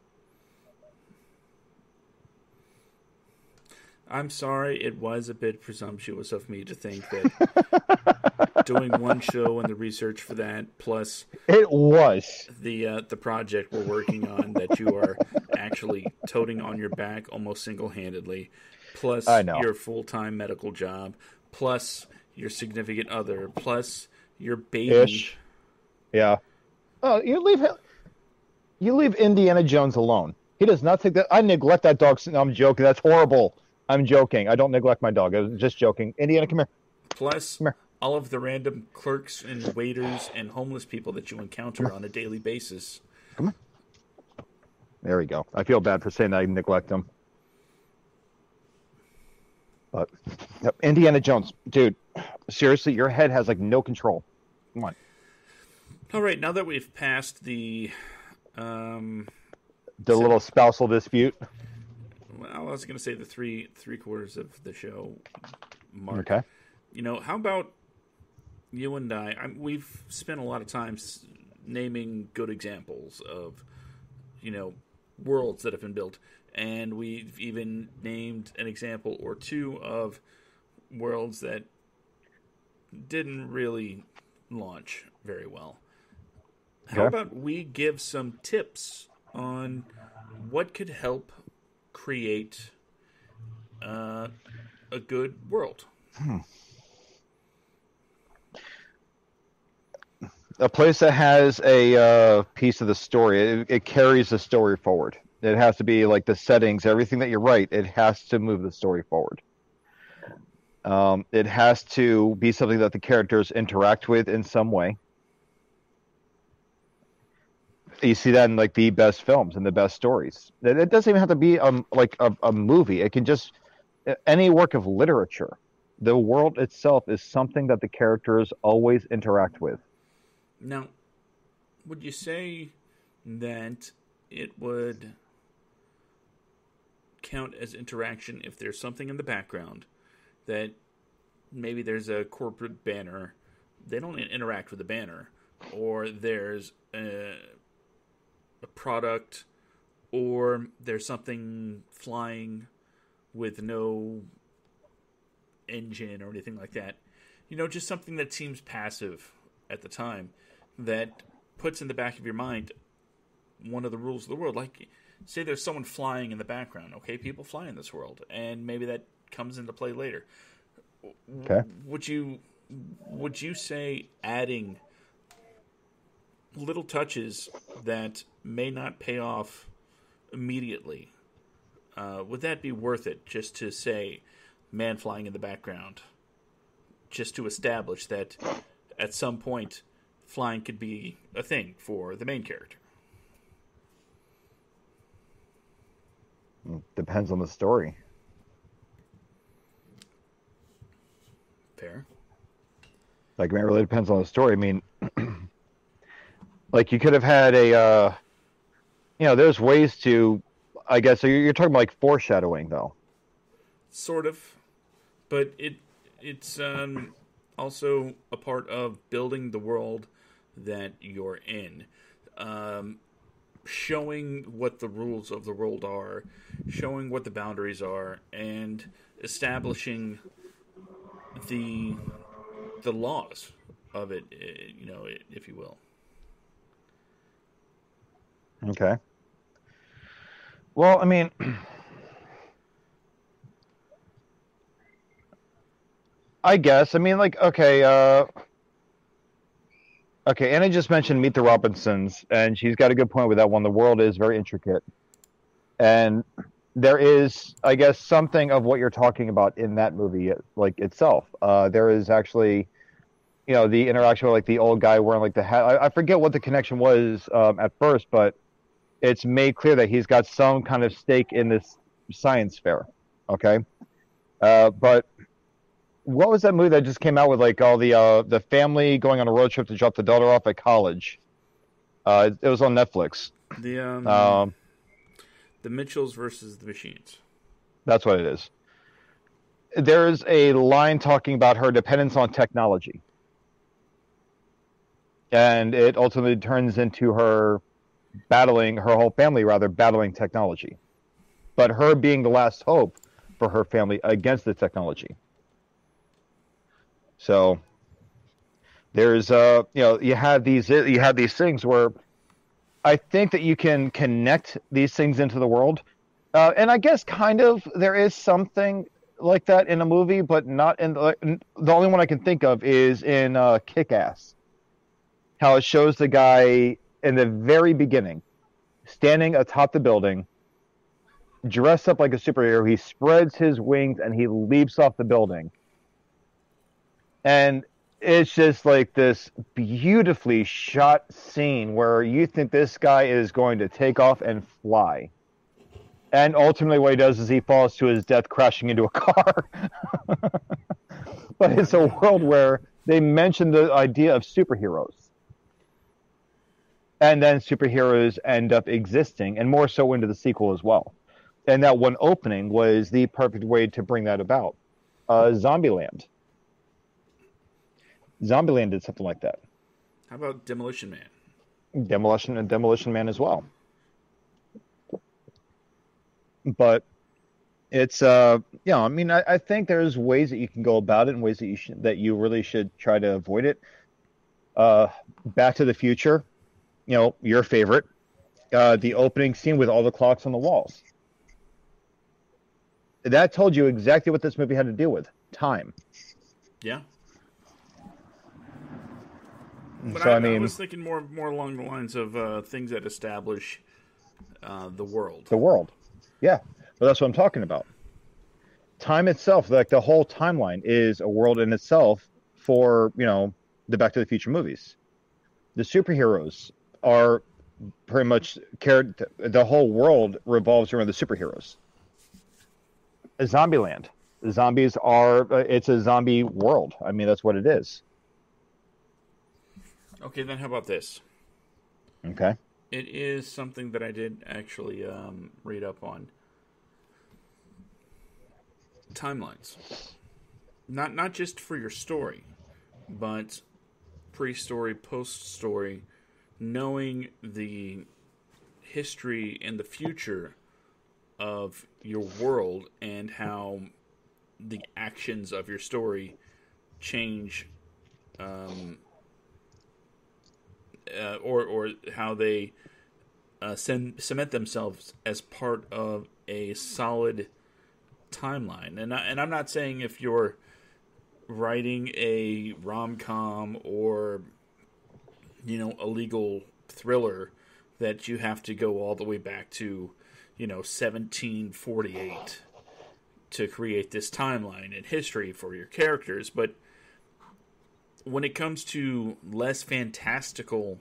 I'm sorry, it was a bit presumptuous of me to think that doing one show and the research for that, plus It was. the uh, the project we're working on, that you are actually toting on your back almost single handedly, plus I know. your full time medical job, plus your significant other, plus your baby. Ish. Yeah. Oh, you leave. You leave Indiana Jones alone. He does not take that. I neglect that dog. No, I'm joking. That's horrible. I'm joking. I don't neglect my dog. I was just joking. Indiana, come here. Plus Come here. all of the random clerks and waiters and homeless people that you encounter on a daily basis. Come on. There we go. I feel bad for saying that I neglect them. But yep, Indiana Jones, dude, seriously, your head has like no control. Come on. All right, now that we've passed the, um, The little spousal dispute. Well, I was going to say the three three quarters of the show mark. Okay. You know, how about you and I? i we've spent a lot of time naming good examples of, you know, worlds that have been built, and we've even named an example or two of worlds that didn't really launch very well. How Okay. about we give some tips on what could help create uh, a good world? a place that has a uh, piece of the story. It, it carries the story forward. It has to be like the settings, everything that you write. It has to move the story forward. Um, it has to be something that the characters interact with in some way. You see that in like the best films and the best stories. It, doesn't even have to be um like a, a movie. It can just any work of literature. The world itself is something that the characters always interact with. Now, would you say that it would count as interaction if there's something in the background that maybe there's a corporate banner, they don't interact with the banner, or there's a, a product, or there's something flying with no engine or anything like that. You know, just something that seems passive at the time that puts in the back of your mind one of the rules of the world. Like, say there's someone flying in the background. Okay, people fly in this world, and maybe that comes into play later. Okay. Would you would you say adding little touches that may not pay off immediately? Uh, would that be worth it just to say man flying in the background? Just to establish that at some point flying could be a thing for the main character. Depends on the story. Fair. Like, it really depends on the story. I mean, like you could have had a, uh, you know, there's ways to, I guess. So you're, talking about like foreshadowing, though. Sort of. But it it's um, also a part of building the world that you're in. Um, showing what the rules of the world are, showing what the boundaries are, and establishing the the laws of it, eh, you know, if you will. Okay. Well, I mean, I guess. I mean, like, okay, uh, Okay, Anna just mentioned Meet the Robinsons, and she's got a good point with that one. The world is very intricate, and there is, I guess, something of what you're talking about in that movie, like itself. Uh, there is actually, you know, the interaction with like the old guy wearing like the hat. I, I forget what the connection was um, at first, but it's made clear that he's got some kind of stake in this science fair. Okay, uh, but what was that movie that just came out with like all the uh, the family going on a road trip to drop the daughter off at college? Uh, it, it was on Netflix. The um, Um, the Mitchells versus the Machines. That's what it is. There's a line talking about her dependence on technology. And it ultimately turns into her battling, her whole family rather, battling technology. But her being the last hope for her family against the technology. So there's uh you know you have these you have these things where I think that you can connect these things into the world uh, and I guess kind of there is something like that in a movie, but not in the, the only one I can think of is in uh, Kick Ass. How it shows the guy in the very beginning standing atop the building, dressed up like a superhero. He spreads his wings and he leaps off the building. And it's just like this beautifully shot scene where you think this guy is going to take off and fly and ultimately, what he does is he falls to his death crashing into a car. but it's a world where they mention the idea of superheroes. And then superheroes end up existing, and more so into the sequel as well. And that one opening was the perfect way to bring that about. Uh, Zombieland. Zombieland did something like that. How about Demolition Man? Demolition and Demolition Man as well. But it's uh yeah, I mean I, I think there's ways that you can go about it and ways that you should, that you really should try to avoid it. Uh Back to the Future, you know, your favorite. Uh the opening scene with all the clocks on the walls. That told you exactly what this movie had to do with time. Yeah. But so I, I mean, was thinking more more along the lines of uh, things that establish uh, the world. the world. Yeah, but that's what I'm talking about. Time itself, like the whole timeline, is a world in itself for you know the Back to the Future movies. The superheroes are pretty much cared. The whole world revolves around the superheroes. Zombieland, the zombies are. uh, It's a zombie world. I mean, that's what it is. Okay, then how about this? Okay. It is something that I did actually um, read up on. Timelines, not not just for your story, but pre-story, post-story, knowing the history and the future of your world and how the actions of your story change um, uh, or or how they uh, cement themselves as part of a solid timeline. And I, and I'm not saying if you're writing a rom com or you know a legal thriller that you have to go all the way back to you know 1748 to create this timeline and history for your characters, but when it comes to less fantastical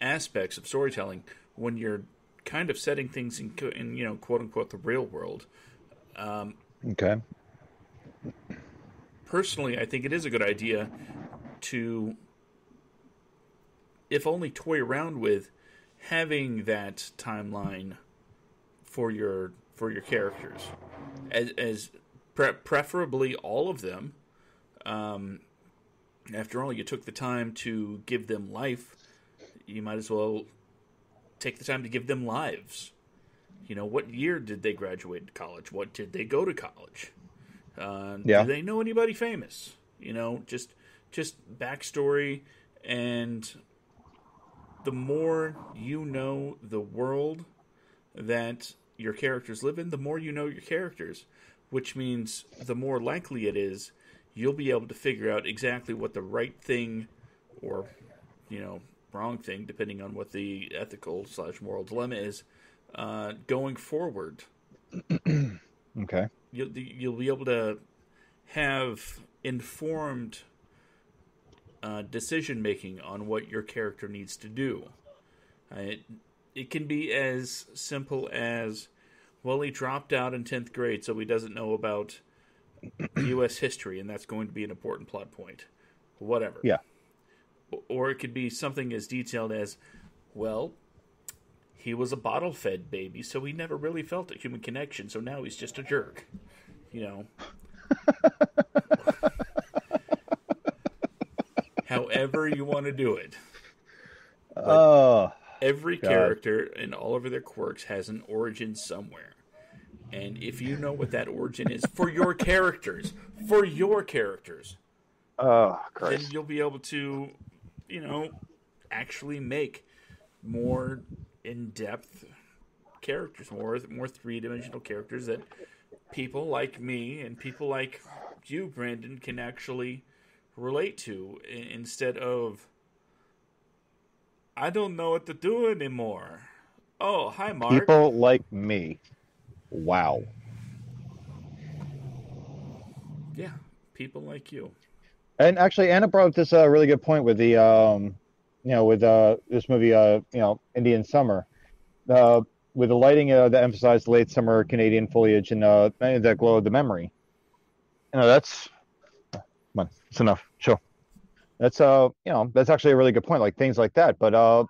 aspects of storytelling, when you're kind of setting things in, in you know, quote unquote, the real world, um, Okay. personally, I think it is a good idea to, if only toy around with having that timeline for your for your characters, as, as pre- preferably all of them. Um, after all, you took the time to give them life. You might as well take the time to give them lives. You know, what year did they graduate college? What did they go to college? Uh, Yeah. Do they know anybody famous? You know, just just backstory, and the more you know the world that your characters live in, the more you know your characters, which means the more likely it is you'll be able to figure out exactly what the right thing or you know, wrong thing, depending on what the ethical slash moral dilemma is, uh, going forward. Okay. You'll, you'll be able to have informed uh, decision making on what your character needs to do. Uh, it, it can be as simple as, well, he dropped out in 10th grade, so he doesn't know about U.S. history, and that's going to be an important plot point. Whatever. Yeah. Or it could be something as detailed as, well, he was a bottle fed baby, so he never really felt a human connection, so now he's just a jerk. You know? However, you want to do it. Oh, Every God. character and all of their quirks has an origin somewhere. And if you know what that origin is for your characters, for your characters, oh, then you'll be able to, you know, actually make more in-depth characters, more more three-dimensional characters that people like me and people like you, Brandon, can actually relate to instead of I don't know what to do anymore. Oh, hi, Mark. People like me. Wow. Yeah, people like you. And actually, Anna brought up this uh, really good point with the, um, you know, with uh, this movie, uh, you know, Indian Summer, uh, with the lighting uh, that emphasized late summer Canadian foliage and uh, that glow of the memory. You know, that's it's enough. Chill. That's uh, you know, that's actually a really good point. Like things like that, but uh,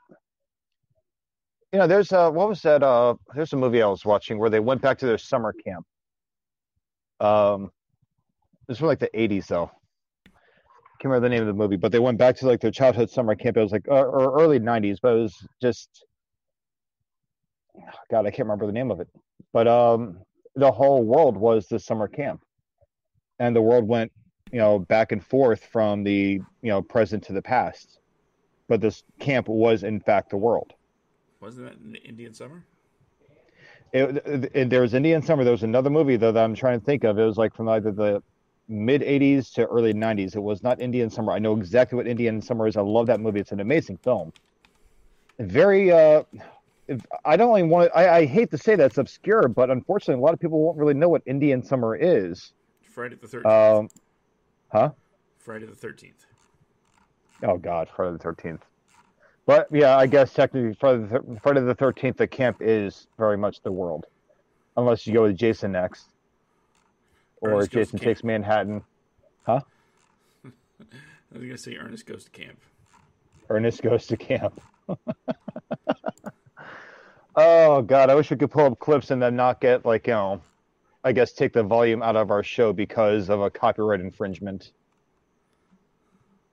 you know, there's uh, what was that? Uh, there's a movie I was watching where they went back to their summer camp. Um, this was like the '80s though can't remember the name of the movie, but they went back to like their childhood summer camp. It was like uh, or early '90s, but it was just God, I can't remember the name of it. But um, the whole world was the summer camp, and the world went, you know, back and forth from the you know present to the past. But this camp was in fact the world. Wasn't that in Indian Summer? It, it, there was Indian Summer. There was another movie though that I'm trying to think of. It was like from either the mid 80s to early 90s. It was not Indian Summer. I know exactly what Indian Summer is. I love that movie. It's an amazing film. Very. uh I don't even want. I, I hate to say that's obscure, but unfortunately, a lot of people won't really know what Indian Summer is. Friday the Thirteenth. Um, huh? Friday the Thirteenth. Oh God, Friday the Thirteenth. But yeah, I guess technically Friday the, thir- Friday the Thirteenth, the camp is very much the world, unless you go with Jason next, or Ernest to Jason takes Manhattan. Huh? I was gonna say Ernest goes to camp. Ernest goes to camp. oh God, I wish we could pull up clips and then not get like you know, I guess take the volume out of our show because of a copyright infringement.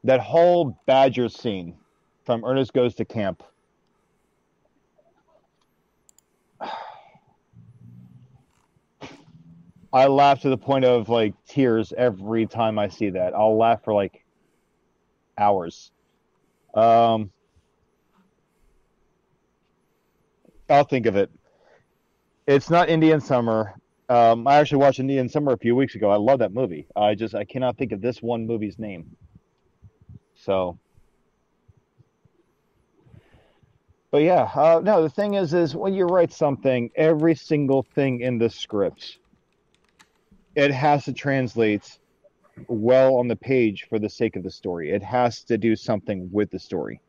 That whole Badger scene from Ernest Goes to Camp. I laugh to the point of like tears every time I see that. I'll laugh for like hours. Um, I'll think of it. It's not Indian Summer. Um, I actually watched Indian Summer a few weeks ago. I love that movie. I just I cannot think of this one movie's name. So, but yeah, uh, no. The thing is, is when you write something, every single thing in the script, it has to translate well on the page for the sake of the story. It has to do something with the story.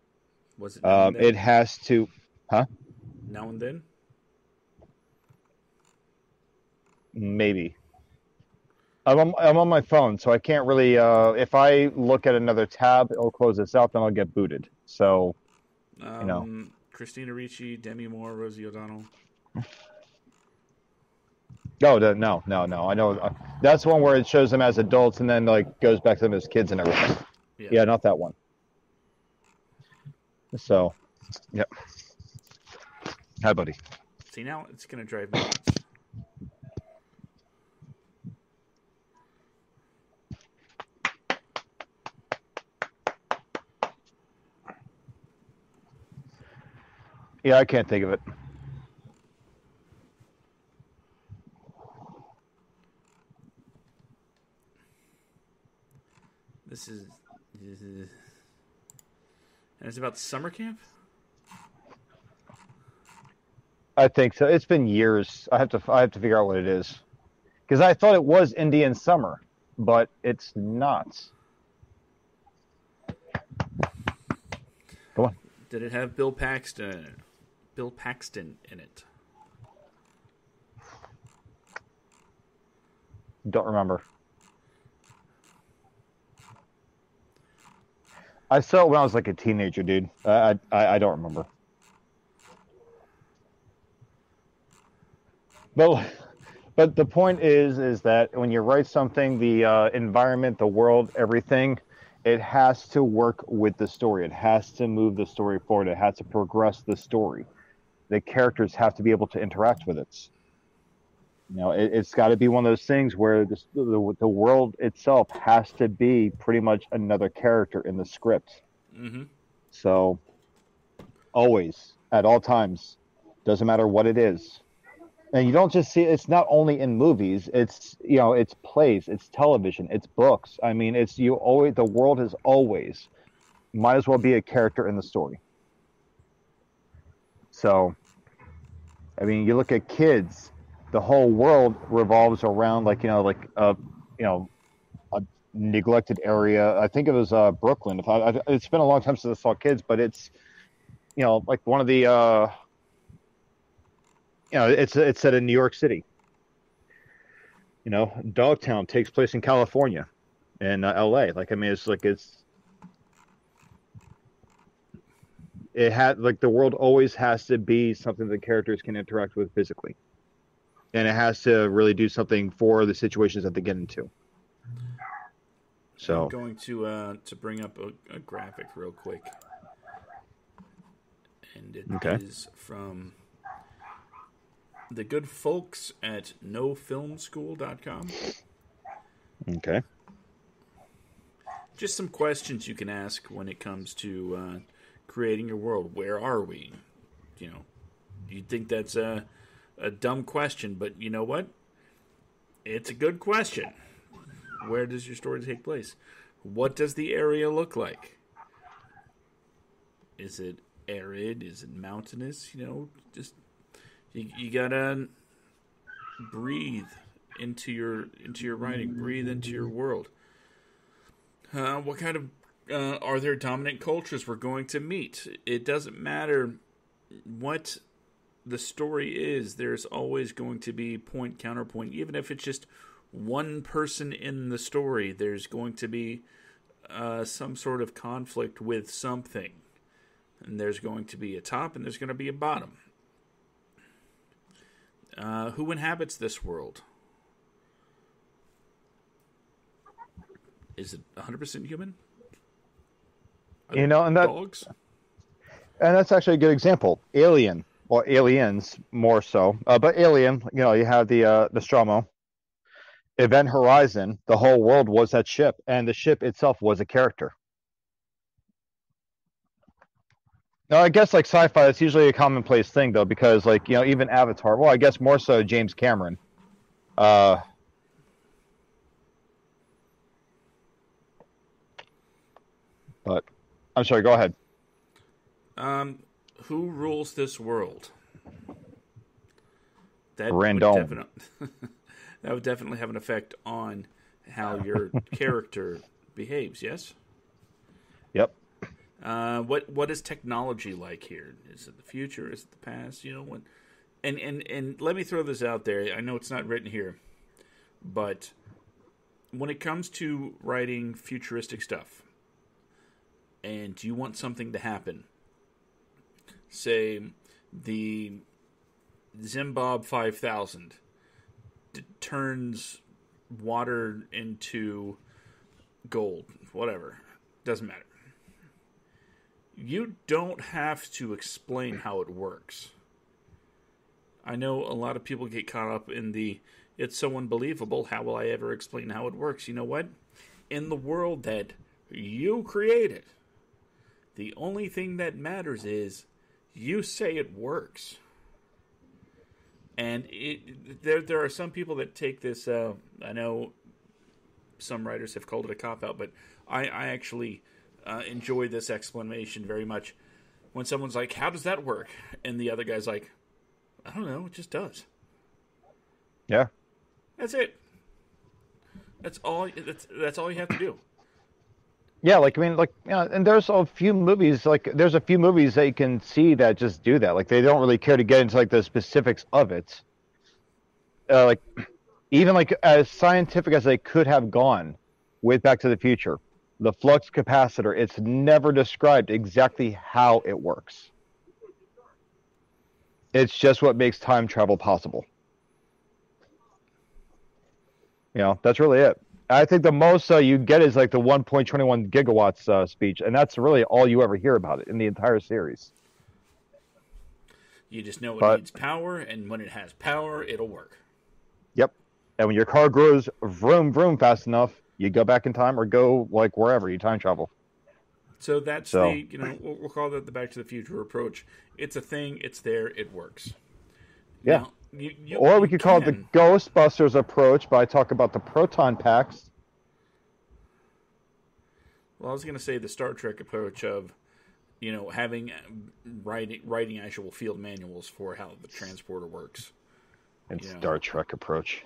Was it? Um, it has to. Huh? Now and then. Maybe. I'm on, I'm on my phone, so I can't really. Uh, if I look at another tab, it'll close this out, then I'll get booted. So, Um, know. Christina Ricci, Demi Moore, Rosie O'Donnell. no, no, no, no. I know uh, that's one where it shows them as adults and then like goes back to them as kids and everything. Yeah. Yeah, not that one. So, yep. Hi, buddy. See now it's gonna drive me nuts. Yeah, I can't think of it. This is, this is- And it's about summer camp. I think so. It's been years. I have to I have to figure out what it is because I thought it was Indian summer, but it's not. Come on. Did it have Bill Paxton? Bill Paxton in it. Don't remember. I saw it when I was like a teenager, dude. I I, I don't remember. But but the point is is that when you write something, the uh, environment, the world, everything, it has to work with the story. It has to move the story forward. It has to progress the story. The characters have to be able to interact with it. You know, it, has got to be one of those things where the, the, the world itself has to be pretty much another character in the script. Mm-hmm. So, always, at all times, doesn't matter what it is. And you don't just see it's not only in movies, it's you know, it's plays, it's television, it's books. I mean, it's you always the world is always might as well be a character in the story. So, I mean, you look at kids, the whole world revolves around like you know like a you know a neglected area. I think it was uh, Brooklyn. If I, it's been a long time since I saw kids, but it's you know like one of the uh, you know it's it's set in New York City. You know, Dogtown takes place in California, and uh, L.A. Like I mean, it's like it's it had like the world always has to be something the characters can interact with physically and it has to really do something for the situations that they get into. So I'm going to uh, to bring up a, a graphic real quick, and it Okay. is from the good folks at nofilmschool.com. okay, Just some questions you can ask when it comes to uh, creating your world. Where are we? You know, you'd think that's a a dumb question, but you know what? It's a good question. Where does your story take place? What does the area look like? Is it arid? Is it mountainous? You know, just you, you gotta breathe into your into your writing. Breathe into your world. Uh, what kind of uh, are there dominant cultures we're going to meet? It doesn't matter what the story is. There's always going to be point counterpoint, even if it's just one person in the story. There's going to be uh, some sort of conflict with something, and there's going to be a top and there's going to be a bottom. Uh, who inhabits this world? Is it 100% human? You know, and that- dogs. and that's actually a good example. Alien or aliens more so, uh, but Alien. You know, you have the uh, Nostromo, Event Horizon. The whole world was that ship, and the ship itself was a character. Now, I guess like sci-fi, it's usually a commonplace thing though, because like you know, even Avatar. Well, I guess more so James Cameron. Uh, but I'm sorry. Go ahead. Um, who rules this world? That Random. Would that would definitely have an effect on how your character behaves. Yes. Yep. Uh, what what is technology like here? Is it the future? Is it the past? You know what? And and and let me throw this out there. I know it's not written here, but when it comes to writing futuristic stuff, and you want something to happen, say the Zimbab five thousand d- turns water into gold, whatever, doesn't matter you don't have to explain how it works. I know a lot of people get caught up in the it's so unbelievable, how will I ever explain how it works? You know what? In the world that you created, the only thing that matters is you say it works. And it, there, there are some people that take this. Uh, I know some writers have called it a cop out, but I, I actually uh, enjoy this explanation very much. When someone's like, "How does that work?" and the other guy's like, "I don't know, it just does." Yeah. That's it. That's all. That's that's all you have to do. Yeah, like I mean, like yeah, and there's a few movies like there's a few movies that you can see that just do that. Like they don't really care to get into like the specifics of it. Uh, like even like as scientific as they could have gone with Back to the Future, the flux capacitor, it's never described exactly how it works. It's just what makes time travel possible. You know, that's really it. I think the most uh, you get is like the 1.21 gigawatts uh, speech, and that's really all you ever hear about it in the entire series. You just know it But- needs power, and when it has power, it'll work. Yep. And when your car grows vroom vroom fast enough, you go back in time or go like wherever you time travel. So that's So- the you know we'll, we'll call that the Back to the Future approach. It's a thing. It's there. It works. Yeah. Now, you, you, Or we you could call it the Ghostbusters approach by talking about the proton packs. Well, I was going to say the Star Trek approach of, you know, having uh, writing writing actual field manuals for how the transporter works, and Yeah. Star Trek approach.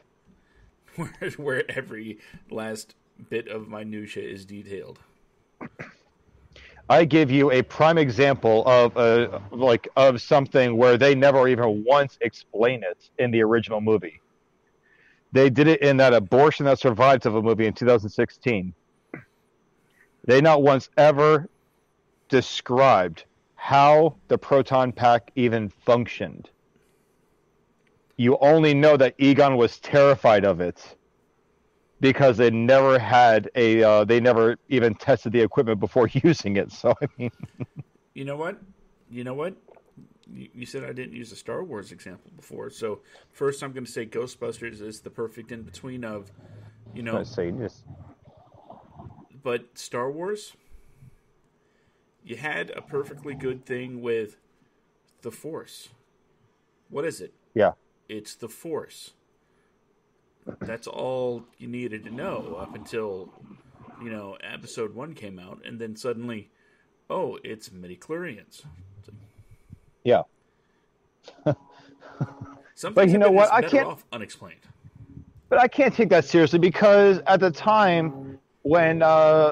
where where every last bit of minutia is detailed. I give you a prime example of a like of something where they never even once explain it in the original movie. They did it in that abortion that survived of a movie in 2016. They not once ever described how the proton pack even functioned. You only know that Egon was terrified of it because they never had a uh, they never even tested the equipment before using it so i mean You know what? You know what? You, you said I didn't use a Star Wars example before, so first I'm going to say Ghostbusters is the perfect in between of, you know, you just but Star Wars, you had a perfectly good thing with the Force. What is it? yeah It's the Force. That's all you needed to know up until, you know, episode one came out, and then suddenly, oh, it's midichlorians. It's like, yeah But you know what? I can't- off unexplained. but i can't take that seriously because at the time when uh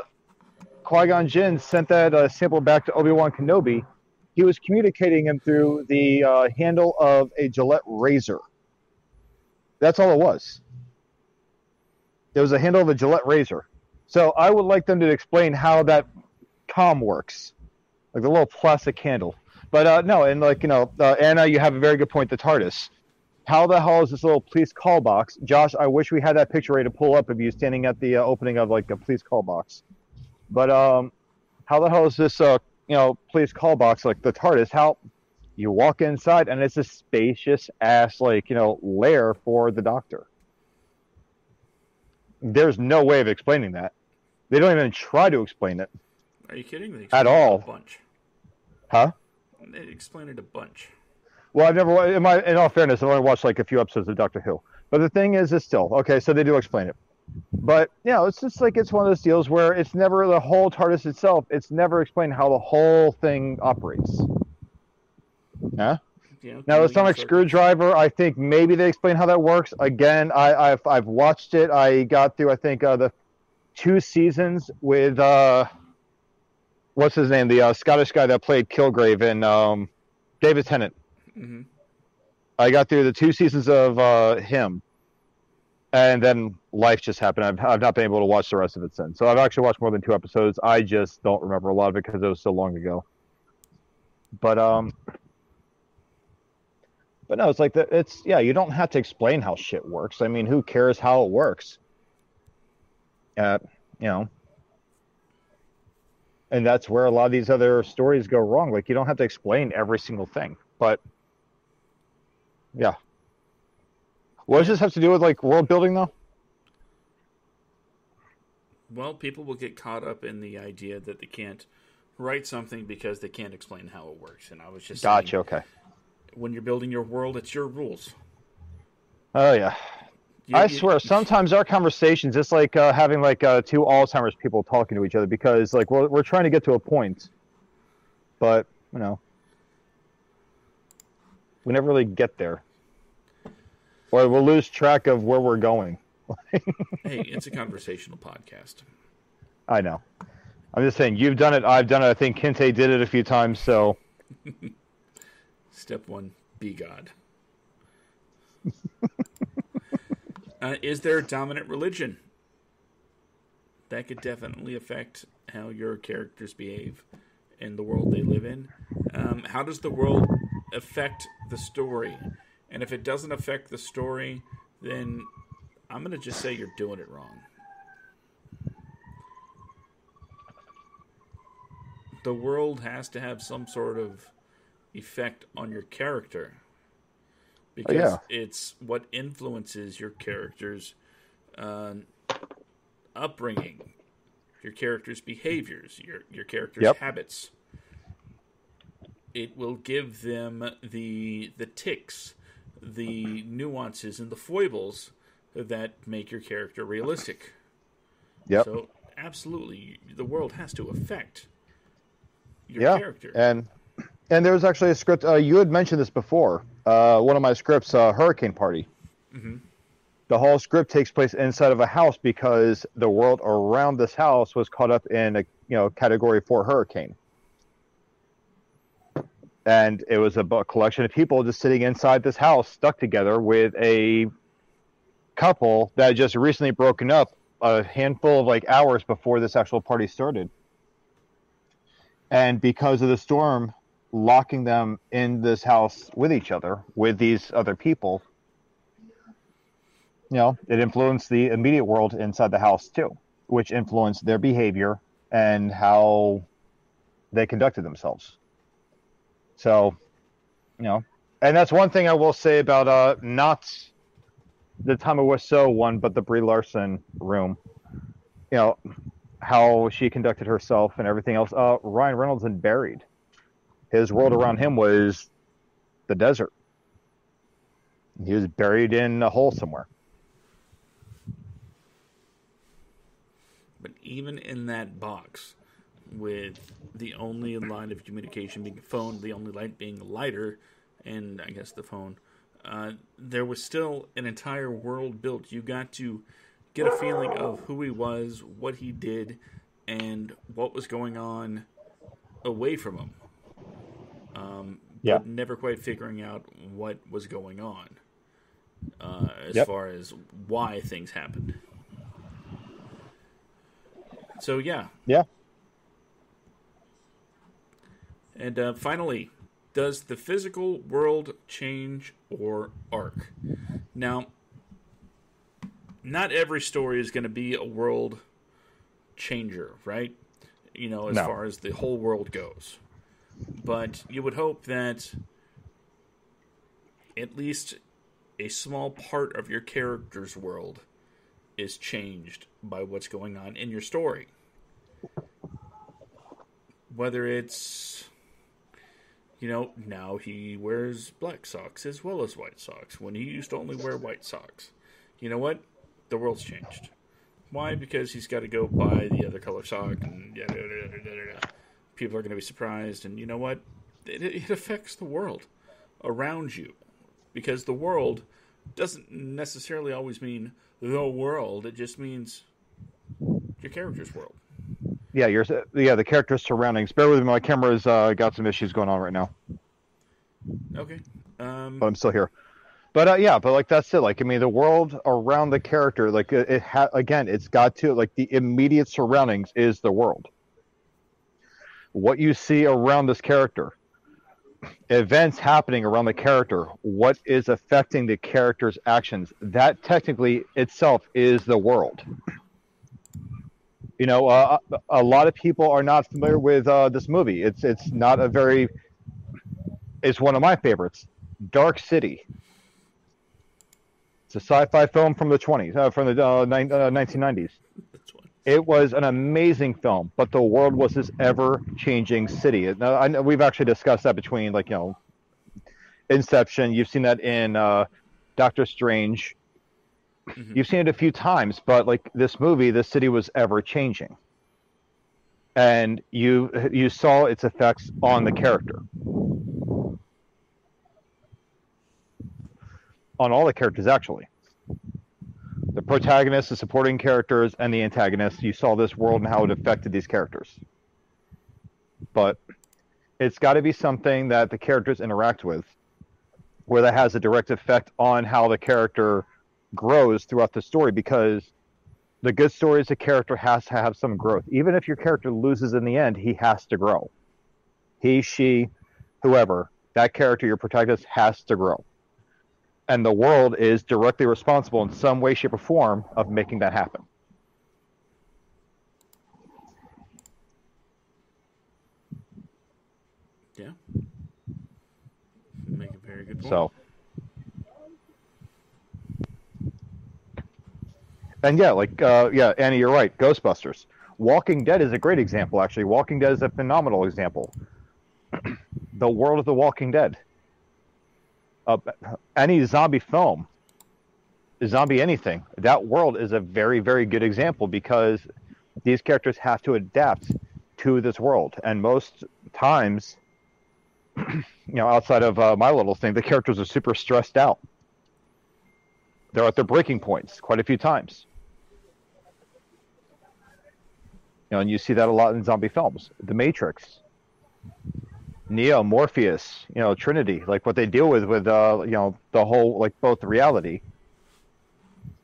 qui-gon jinn sent that uh, sample back to obi-wan kenobi he was communicating him through the uh, handle of a gillette razor that's all it was there was a handle of a gillette razor so i would like them to explain how that com works like the little plastic handle. But uh, no, and like you know, uh, Anna, you have a very good point. The TARDIS. How the hell is this little police call box? Josh, I wish we had that picture ready to pull up of you standing at the uh, opening of like a police call box. But um, how the hell is this uh, you know, police call box like the TARDIS? How you walk inside and it's a spacious ass like you know lair for the Doctor. There's no way of explaining that. They don't even try to explain it, Are you kidding? They At explain it all. A bunch. huh? They explain it a bunch. Well, I've never. wa- In, my, in all fairness, I've only watched like a few episodes of Doctor Who. But the thing is, is still okay. So they do explain it. But you know, it's just like it's one of those deals where it's never the whole TARDIS itself. It's never explained how the whole thing operates. Yeah. You know, Now the sonic screwdriver, I think maybe they explain how that works. Again, I, I've I've watched it. I got through I think uh, the two seasons with uh, what's his name, the uh, Scottish guy that played Kilgrave and um, David Tennant. Mhm. I got through the two seasons of uh, him, and then life just happened. I've, I've not been able to watch the rest of it since. So I've actually watched more than two episodes. I just don't remember a lot of it because it was so long ago. But um, but no, it's like the, it's yeah. You don't have to explain how shit works. I mean, who cares how it works? Uh, you know. And that's where a lot of these other stories go wrong. Like you don't have to explain every single thing, but yeah. What does this have to do with like world building though? Well, people will get caught up in the idea that they can't write something because they can't explain how it works. And I was just Gotcha. saying, Okay. When you're building your world, it's your rules. Oh yeah. You- I you- swear, sometimes our conversations it's like uh, having like uh, two Alzheimer's people talking to each other because like we're we're trying to get to a point, but you know, we never really get there, or we'll lose track of where we're going. hey, it's a conversational podcast. I know. I'm just saying, you've done it. I've done it. I think Kinte did it a few times. So Step one: be God. uh, is there a dominant religion? That could definitely affect how your characters behave in the world they live in. Um, how does the world affect the story? And if it doesn't affect the story, then I'm going to just say you're doing it wrong. The world has to have some sort of effect on your character because yeah. it's what influences your character's uh, upbringing, your character's behaviors, your your character's Yep. habits. It will give them the the ticks, the nuances, and the foibles that make your character realistic. yep, So, absolutely, the world has to affect your yeah, character. and and there was actually a script. Uh, you had mentioned this before. Uh, one of my scripts, uh, Hurricane Party. Mhm. The whole script takes place inside of a house because the world around this house was caught up in a you know category four hurricane. And it was a collection of people just sitting inside this house, stuck together with a couple that had just recently broken up a handful of like hours before this actual party started. And because of the storm locking them in this house with each other, with these other people, you know, it influenced the immediate world inside the house too, which influenced their behavior and how they conducted themselves. So, you know, and that's one thing I will say about uh not the Tommy Wiseau one, but the Brie Larson room. You know, how she conducted herself and everything else. Uh, Ryan Reynolds and Buried. His world around him was the desert. He was buried in a hole somewhere. But even in that box, with the only line of communication being a phone, the only light being a lighter, and I guess the phone, uh, there was still an entire world built. You got to get a feeling of who he was, what he did, and what was going on away from him. Um, Yeah. But never quite figuring out what was going on uh, as Yep. far as why things happened. So yeah, Yeah. and uh, finally, does the physical world change or arc? Now, not every story is going to be a world changer, right? You know, as No. far as the whole world goes. But you would hope that at least a small part of your character's world is changed by what's going on in your story. Whether it's, you know, now he wears black socks as well as white socks when he used to only wear white socks. You know what? The world's changed. Why? Because he's got to go buy the other color sock, and yada, yada, yada. People are going to be surprised. And you know what? It, it affects the world around you because the world doesn't necessarily always mean the world. It just means your character's world. Yeah, your yeah the character's surroundings. Bear with me, my camera's uh, got some issues going on right now, Okay. Um, but I'm still here. But uh, yeah, but like that's it. Like I mean, the world around the character, like it, it ha- again, it's got to like the immediate surroundings is the world. What you see around this character, events happening around the character, what is affecting the character's actions, that technically itself is the world. You know, uh, a lot of people are not familiar with uh, this movie. It's it's not a very. It's one of my favorites, Dark City. It's a sci-fi film from the 20s, uh, from the uh, nine, 1990s. that's one. It was an amazing film, but the world was this ever-changing city. Now, I know we've actually discussed that between, like, you know, Inception. You've seen that in uh, Doctor Strange. Mm-hmm. You've seen it a few times, but like this movie, the city was ever changing, and you you saw its effects on the character, on all the characters actually. The protagonists, the supporting characters, and the antagonists. You saw this world and how it affected these characters. But it's got to be something that the characters interact with, where that has a direct effect on how the character grows throughout the story because the good story is a character has to have some growth. Even if your character loses in the end, he has to grow. He, she, whoever, that character, your protagonist, has to grow. And the world is directly responsible in some way, shape, or form of making that happen. Yeah. Make a very good point. So. And yeah, like uh, yeah, Annie, you're right. Ghostbusters, Walking Dead is a great example. Actually, Walking Dead is a phenomenal example. the world of the Walking Dead. Uh, any zombie film, zombie anything, that world is a very very good example because these characters have to adapt to this world, and most times, you know, outside of uh, my little thing, the characters are super stressed out. They're at their breaking points quite a few times. You know, and you see that a lot in zombie films. The Matrix, Neo, Morpheus, you know, Trinity, like what they deal with with uh, you know, the whole like both reality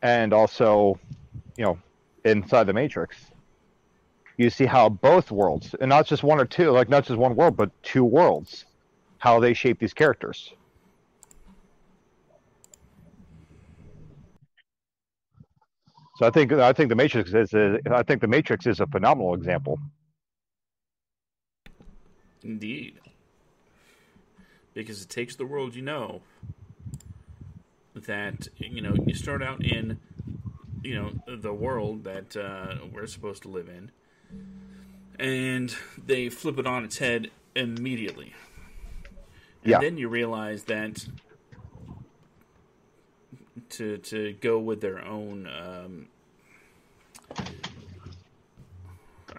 and also, you know, inside the Matrix. You see how both worlds, and not just one or two, like not just one world, but two worlds, how they shape these characters. So I think I think the Matrix is a, I think the Matrix is a phenomenal example. Indeed, because it takes the world you know that you know you start out in you know the world that uh, we're supposed to live in, and they flip it on its head immediately. And Yeah. then you realize that to to go with their own um,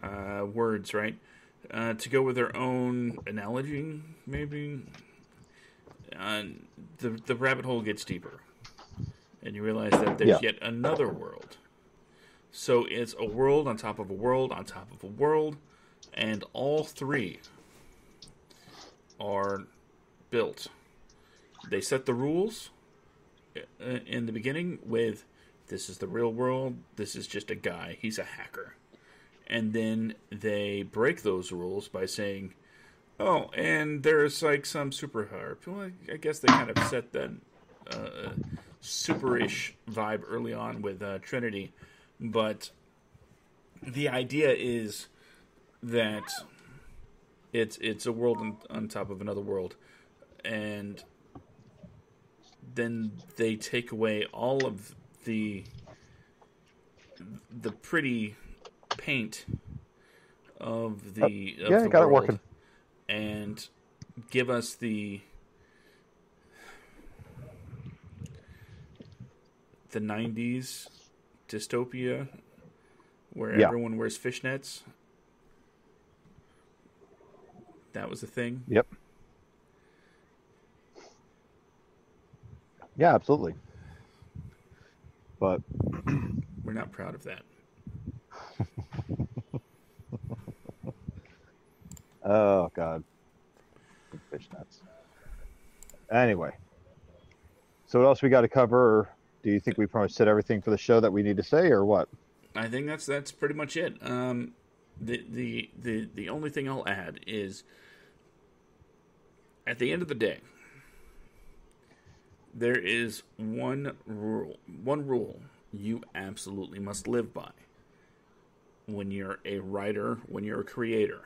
uh, words, right? Uh, to go with their own analogy, maybe. Uh, the the rabbit hole gets deeper, and you realize that there's Yeah. yet another world. So it's a world on top of a world on top of a world, and all three are built. They set the rules uh, in the beginning with this is the real world, this is just a guy, he's a hacker. And then they break those rules by saying, oh, and there's like some super harp. Well, I guess they kind of set that uh, super-ish vibe early on with uh, Trinity, but the idea is that it's it's a world on, on top of another world, and then they take away all of the the pretty paint of the of yeah, the got it working. And give us the the 90s dystopia where Yeah. everyone wears fishnets that was the thing Yep. Yeah, absolutely. But we're not proud of that oh god, fish nuts. Anyway, so what else we got to cover? Do you think we pretty much said everything for the show that we need to say, or what? I think that's that's pretty much it. Um, the the the the only thing I'll add is at the end of the day, there is one rule one rule you absolutely must live by when you're a writer, when you're a creator.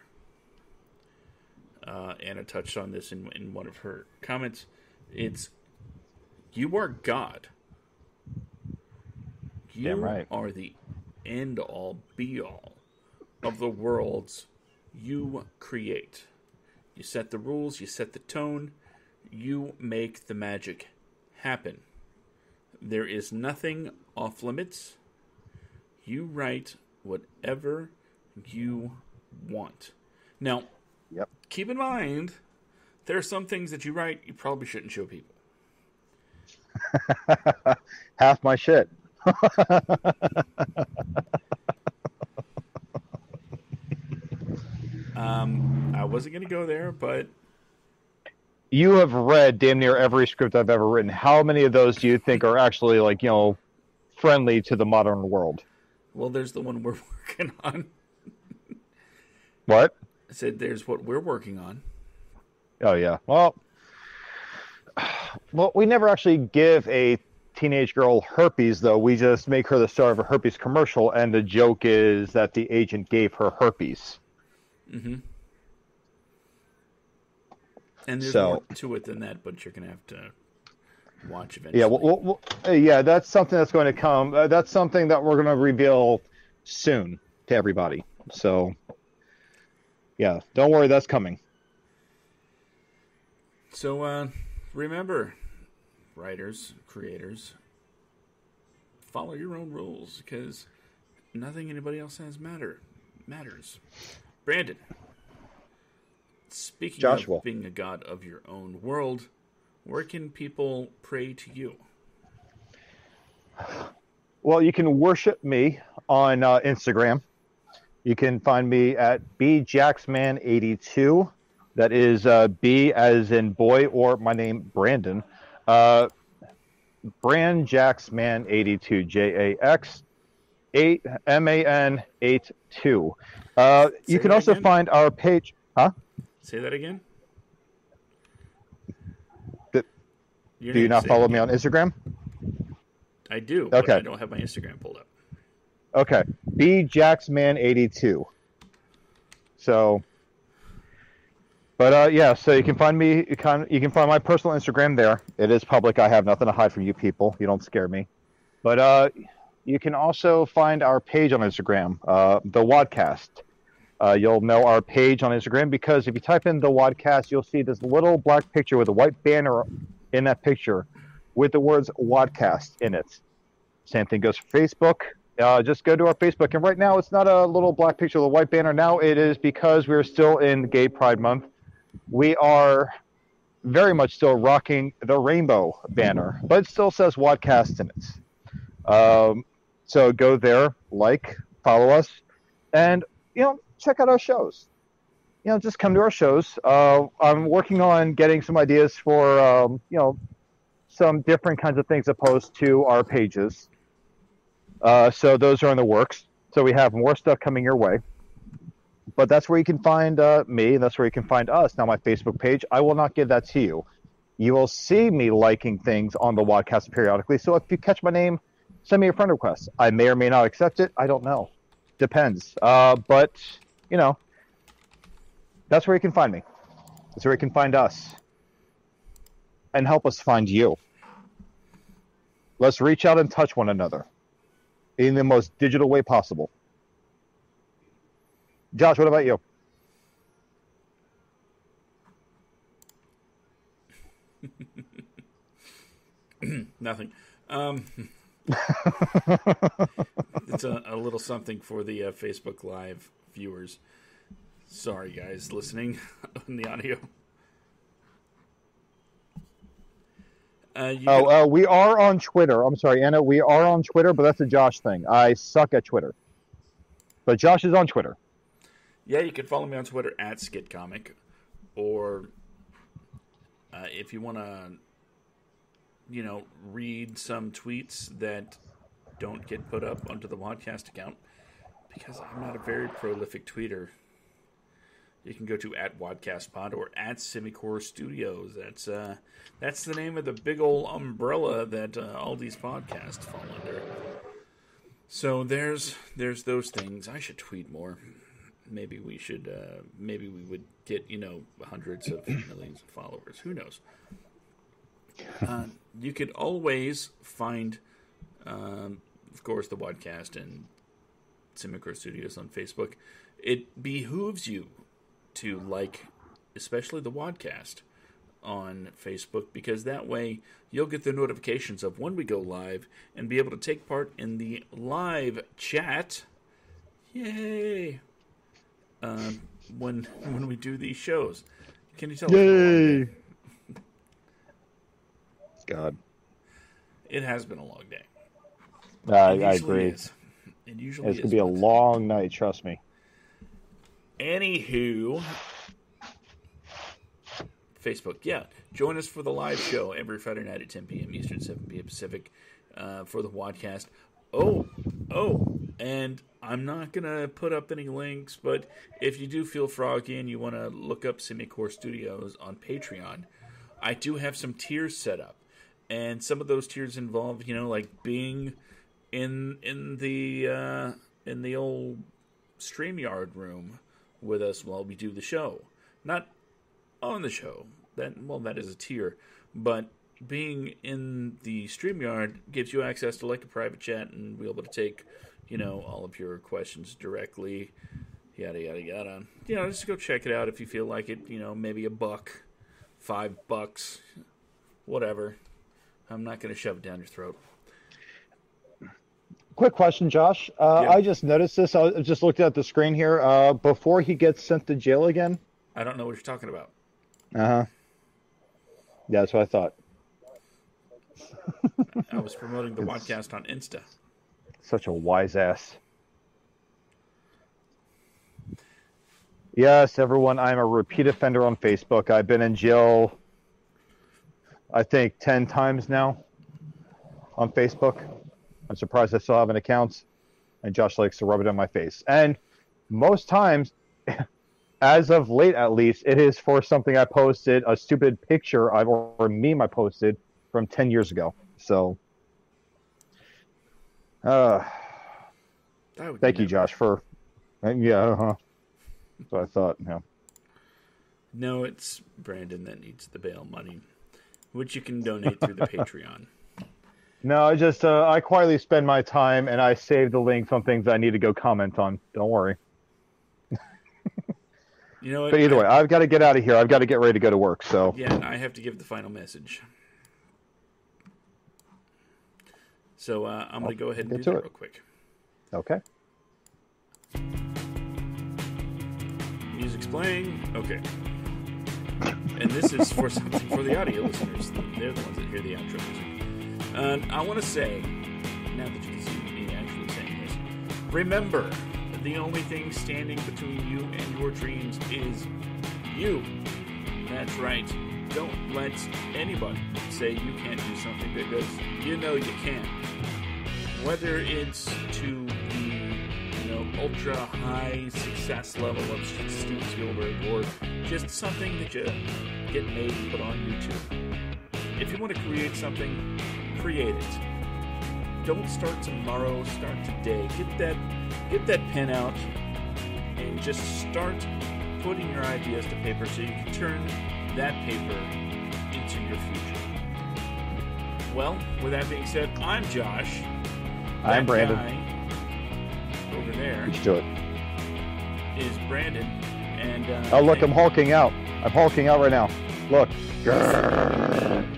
Uh, Anna touched on this in in one of her comments. It's you are God. You Damn right. are the end all be all of the worlds you create. You set the rules, you set the tone, you make the magic happen. There is nothing off limits. You write whatever you want. Now. Keep in mind, there are some things that you write you probably shouldn't show people. Half my shit. Um, I wasn't going to go there, but You have read damn near every script I've ever written. How many of those do you think are actually like, you know, friendly to the modern world? well, there's the one we're working on. What? I said there's what we're working on. Oh yeah. Well, well, we never actually give a teenage girl herpes, though. We just make her the star of a herpes commercial, and the joke is that the agent gave her herpes. Mm-hmm. And there's So- more to it than that, but you're going to have to watch eventually. Yeah. Well, well, yeah. That's something that's going to come. Uh, that's something that we're going to reveal soon to everybody. So, yeah. Don't worry. That's coming. So uh, remember, writers, creators, follow your own rules because nothing anybody else has matter matters. Brandon, speaking Joshua. of being a god of your own world, where can people pray to you? Well, you can worship me on uh, Instagram. You can find me at bjacksman82. That is uh, B as in boy or my name Brandon. Uh, Brand Jacksman82. J A X eight M A N eight two. Uh, you can also again. find our page. Huh? Say that again. Th- Your Do you not follow me on Instagram? I do, but Okay. I don't have my Instagram pulled up. Okay, B Jacksman eighty two. So, but uh, yeah, so you can find me. You can you can find my personal Instagram there. It is public. I have nothing to hide from you people. You don't scare me. But uh, you can also find our page on Instagram, uh, the Wadcast. Uh, you'll know our page on Instagram because if you type in the Wadcast, you'll see this little black picture with a white banner in that picture with the words Wadcast in it. Same thing goes for Facebook. Uh, just go to our Facebook. And right now, it's not a little black picture with a white banner. Now it is because we're still in Gay Pride Month. We are very much still rocking the rainbow banner, but it still says Wadcast in it. Um, so go there, like, follow us, and you know check out our shows. You know, just come to our shows. Uh, I'm working on getting some ideas for um, you know some different kinds of things opposed to our pages. Uh, so those are in the works. So we have more stuff coming your way. But that's where you can find uh, me, and that's where you can find us. Now, my Facebook page, I will not give that to you. You will see me liking things on the Wadcast periodically. So if you catch my name, send me a friend request. I may or may not accept it. I don't know. Depends. Uh, but, you know, that's where you can find me. That's where you can find us. And help us find you. Let's reach out and touch one another in the most digital way possible. Josh, what about you? Nothing. Um, it's a, a little something for the uh, Facebook Live viewers. Sorry, guys, listening on the audio. Uh, you Oh, can- uh, we are on Twitter. I'm sorry, Anna. We are on Twitter, but that's a Josh thing. I suck at Twitter. But Josh is on Twitter. yeah, you can follow me on Twitter at skitcomic, or uh, if you want to, you know, read some tweets that don't get put up onto the podcast account, because I'm not a very prolific tweeter. You can go to at WadcastPod or at Semicore Studios. That's uh, that's the name of the big old umbrella that uh, all these podcasts fall under. So there's there's those things. I should tweet more. Maybe we should. Uh, maybe we would get you know hundreds of millions of followers. Who knows? Uh, you could always find, um, of course, the podcast and Semicore Studios on Facebook. It behooves you to like, especially the Wadcast, on Facebook because that way you'll get the notifications of when we go live and be able to take part in the live chat. Yay! Uh, when when we do these shows, can you tell? Yay! God, it has been a long day. Uh, I agree. Is. It usually it's gonna be a long night. Trust me. Anywho, Facebook, yeah, join us for the live show every Friday night at 10 p.m. Eastern, 7 p.m. Pacific uh, for the podcast. Oh, oh, and I'm not gonna put up any links, but if you do feel froggy and you want to look up Semicore Studios on Patreon, I do have some tiers set up, and some of those tiers involve, you know, like being in in the uh, in the old Streamyard room with us while we do the show. Not on the show. That well, that is a tier, but being in the StreamYard gives you access to like a private chat and be able to take, you know, all of your questions directly. Yada yada yada. You know, just go check it out if you feel like it. You know, maybe a buck, five bucks, whatever. I'm not going to shove it down your throat. Quick question, Josh. Uh, yeah. I just noticed this. I just looked at the screen here. Uh, before he gets sent to jail again. I don't know what you're talking about. Uh huh. Yeah, that's what I thought. I was promoting the podcast on Insta. Such a wise ass. Yes, everyone. I'm a repeat offender on Facebook. I've been in jail, I think, 10 times now on Facebook. I'm surprised I still have an account. And Josh likes to rub it on my face. And most times, as of late at least, it is for something I posted, a stupid picture I've, or meme I posted from 10 years ago. So, uh, thank you, Josh, for, uh, yeah, uh-huh. So I thought, yeah. No, it's Brandon that needs the bail money, which you can donate through the Patreon. No, I just uh, I quietly spend my time and I save the links on things I need to go comment on. Don't worry. you know what? But either I, way, I've got to get out of here. I've got to get ready to go to work. So yeah, I have to give the final message. So uh, I'm going to go ahead and do that it. real quick. Okay. Music's playing. Okay. and this is for something for the audio listeners. They're the ones that hear the outro music. And I want to say, now that you can see me actually saying this, remember, the only thing standing between you and your dreams is you. That's right. Don't let anybody say you can't do something because you know you can. Whether it's to the you know ultra high success level of Steven Spielberg or just something that you get made and put on YouTube. If you want to create something, create it. Don't start tomorrow, start today. Get that get that pen out and just start putting your ideas to paper so you can turn that paper into your future. Well, with that being said, I'm Josh. I'm Brandon. over there. Let's do it. Is Brandon and uh, Oh look, I'm hulking out. I'm hulking out right now. Look. Grrr.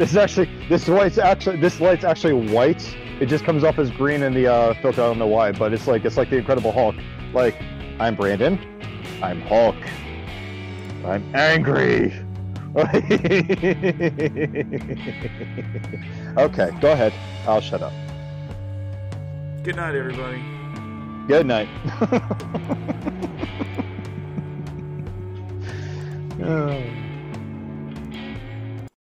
This is actually this light's actually this light's actually white. It just comes off as green in the uh, filter. I don't know why, but it's like it's like the Incredible Hulk. Like I'm Brandon. I'm Hulk. I'm angry. okay, go ahead. I'll shut up. Good night, everybody. Good night. oh.